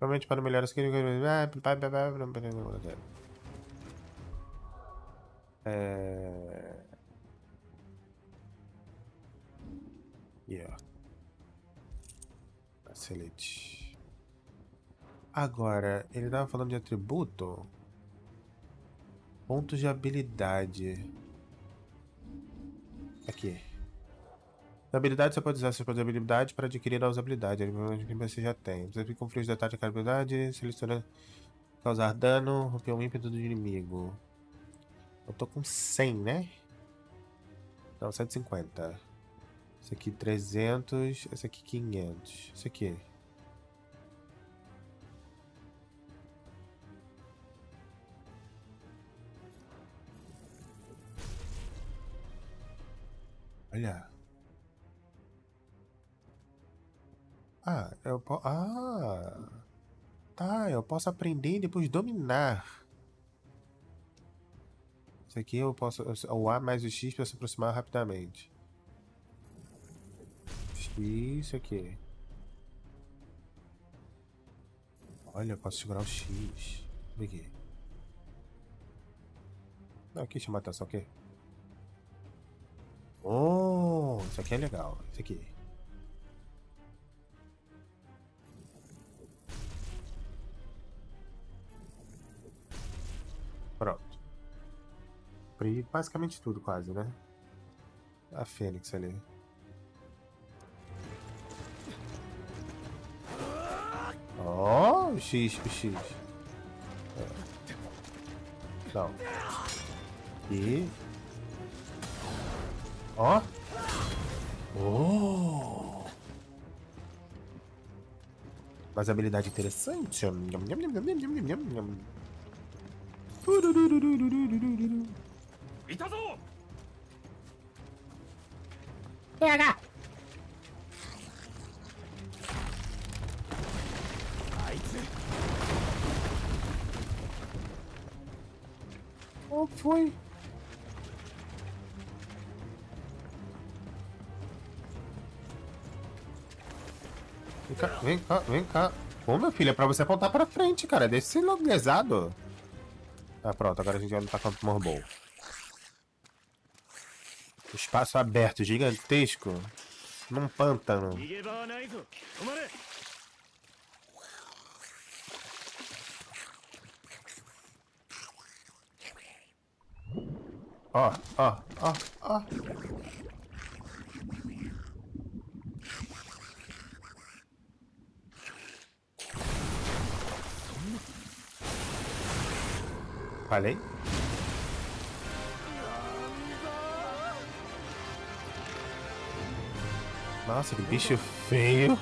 A: Realmente para melhorar as É... Yeah. Excelente. Agora, ele tava falando de atributo? Pontos de habilidade. Aqui. Na habilidade, você pode usar suas pontos de habilidade para adquirir novas habilidades, que você já tem. Você fica com fluxo de habilidade, seleciona causar dano, romper o ímpeto do inimigo. Eu tô com 100, né? Não, 150. Esse aqui 300, esse aqui 500. Esse aqui. Olha. Ah, eu posso. Ah! Tá, eu posso aprender e depois dominar. Isso aqui eu posso. O A mais o X para se aproximar rapidamente. Isso aqui. Olha, eu posso segurar o X. Aqui. Não, aqui chama atenção aqui. Oh, isso aqui é legal. Isso aqui. Pronto. Aprendi basicamente tudo quase, né? A Fênix ali. Oh, X, X. É. Não. E Ó. Oh. Mas habilidade interessante. Nham, nham, nham, vem cá, vem cá. Bom, meu filho, é pra você apontar pra frente, cara. Deixa esse. Tá pronto, agora a gente vai lutar contra mais Morbol. Espaço aberto, gigantesco. Num pântano. Ó, ó, ó, ó. Falei? Nossa, que bicho feio.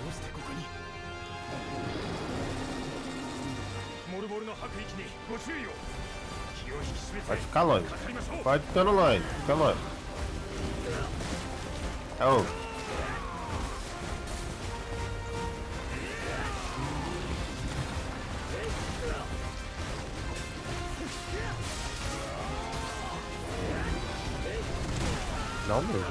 A: Pode ficar longe. Pode ficar longe. Fica longe. Oh. zombies.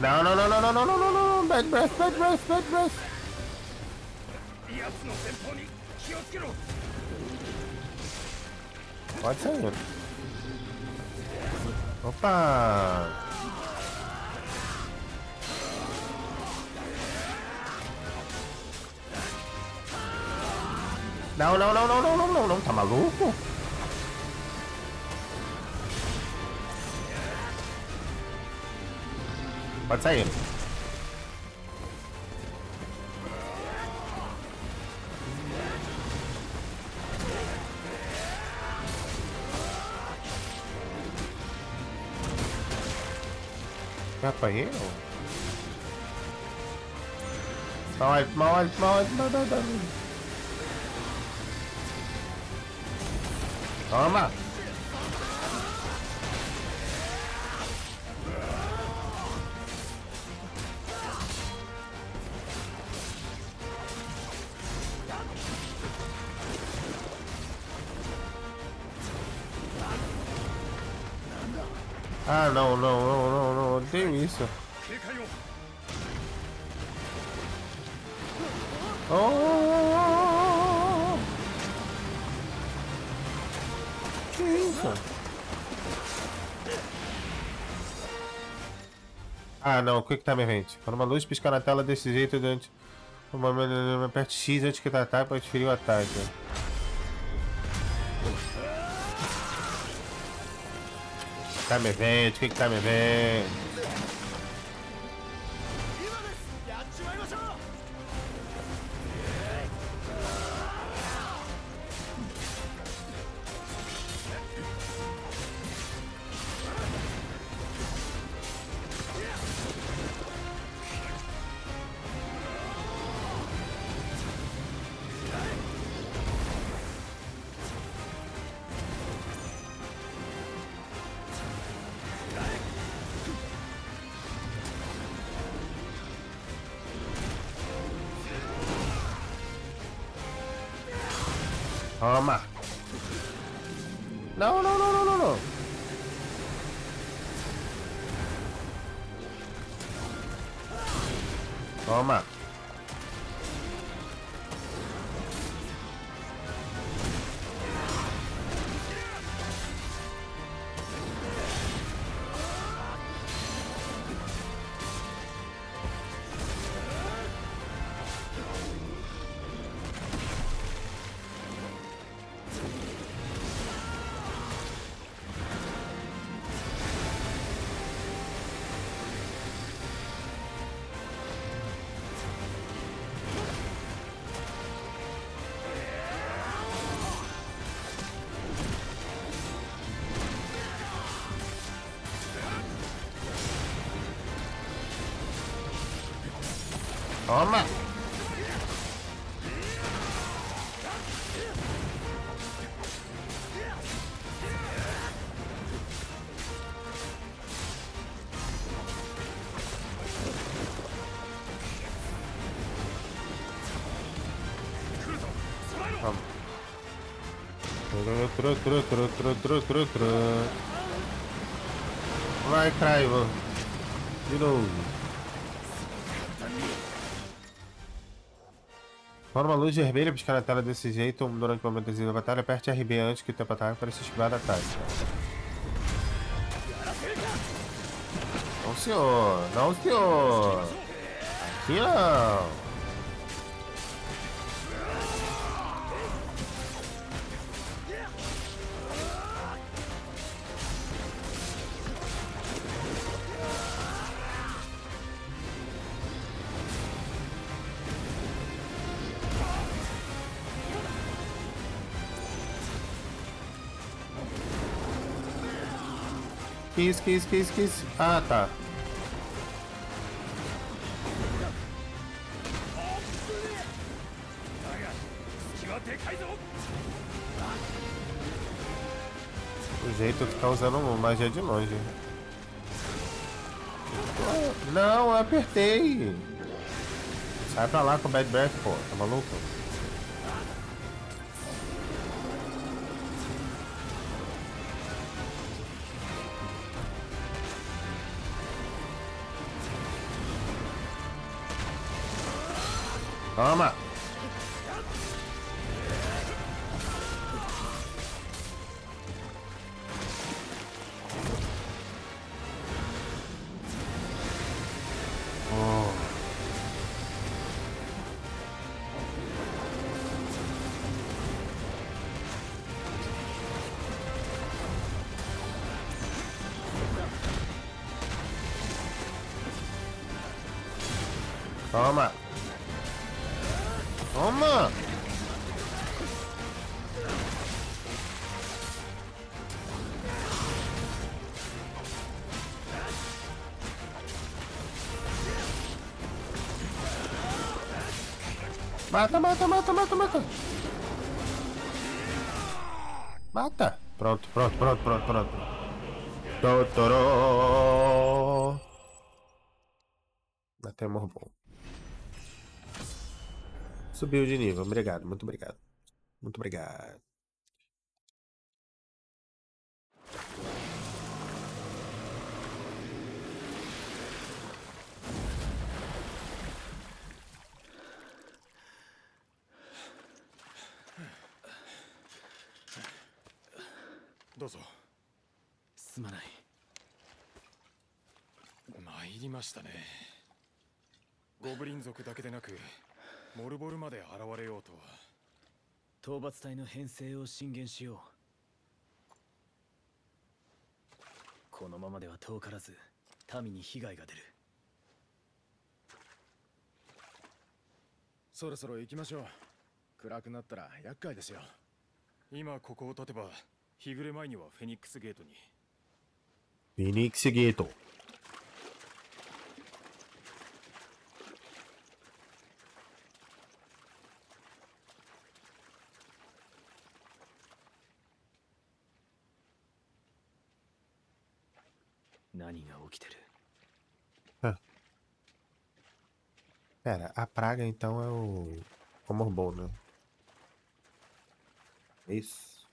A: No, no, no, no, no, no, no, no, no, no, bad breath, bad breath, bad breath. What's happening? Opa! No, no, no, no, no, no, no, no, tá maluco? Pode sair. Apanhei ou? Mal, mal, mal, mal, mal, mal, mal. 好了？Quick Time Event. Quando uma luz piscar na tela desse jeito durante uma aperte X antes que tratar para desferir o ataque. Time Event, Quick Time Event. Toma. Vamos. Vai, Craiva. De novo. Quando uma luz vermelha piscar na tela desse jeito durante o momento da batalha, aperte RB antes que o tempo ataque para se esquivar da ataque. Não, senhor. Não, senhor. Aqui não. Isso, que isso, que isso, que isso? Ah, tá. O jeito de ficar usando magia de longe. Não, eu apertei. Sai pra lá com o Bad Breath, pô. Tá maluco? Toma! Toma! Toma! Mata, mata, mata, mata, mata. Mata. Pronto, pronto, pronto, pronto, pronto. Totoro. Até morro. Subiu de nível. Obrigado, muito obrigado. Muito obrigado.
D: do うぞ
J: すまない
D: 参りましたねゴブリン族だけでなく モルボルまで現れようと。は
J: 討伐隊の編成を進言しよう。このままでは遠からず民に被害が出る。
M: そろそろ行きましょう。暗くなったら厄介ですよ。
D: 今ここを立てば日暮れ前にはフェニックスゲートに。
A: Phoenix Ghetto.
J: 何が起きてる
A: Pera, a praga então é o. O Morbol, né? É Isso.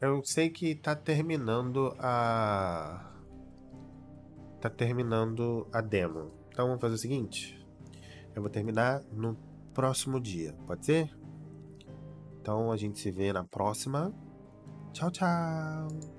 A: Eu sei que tá terminando a. Tá terminando a demo. Então vamos fazer o seguinte. Eu vou terminar no próximo dia, pode ser? Então a gente se vê na próxima. Tchau, tchau!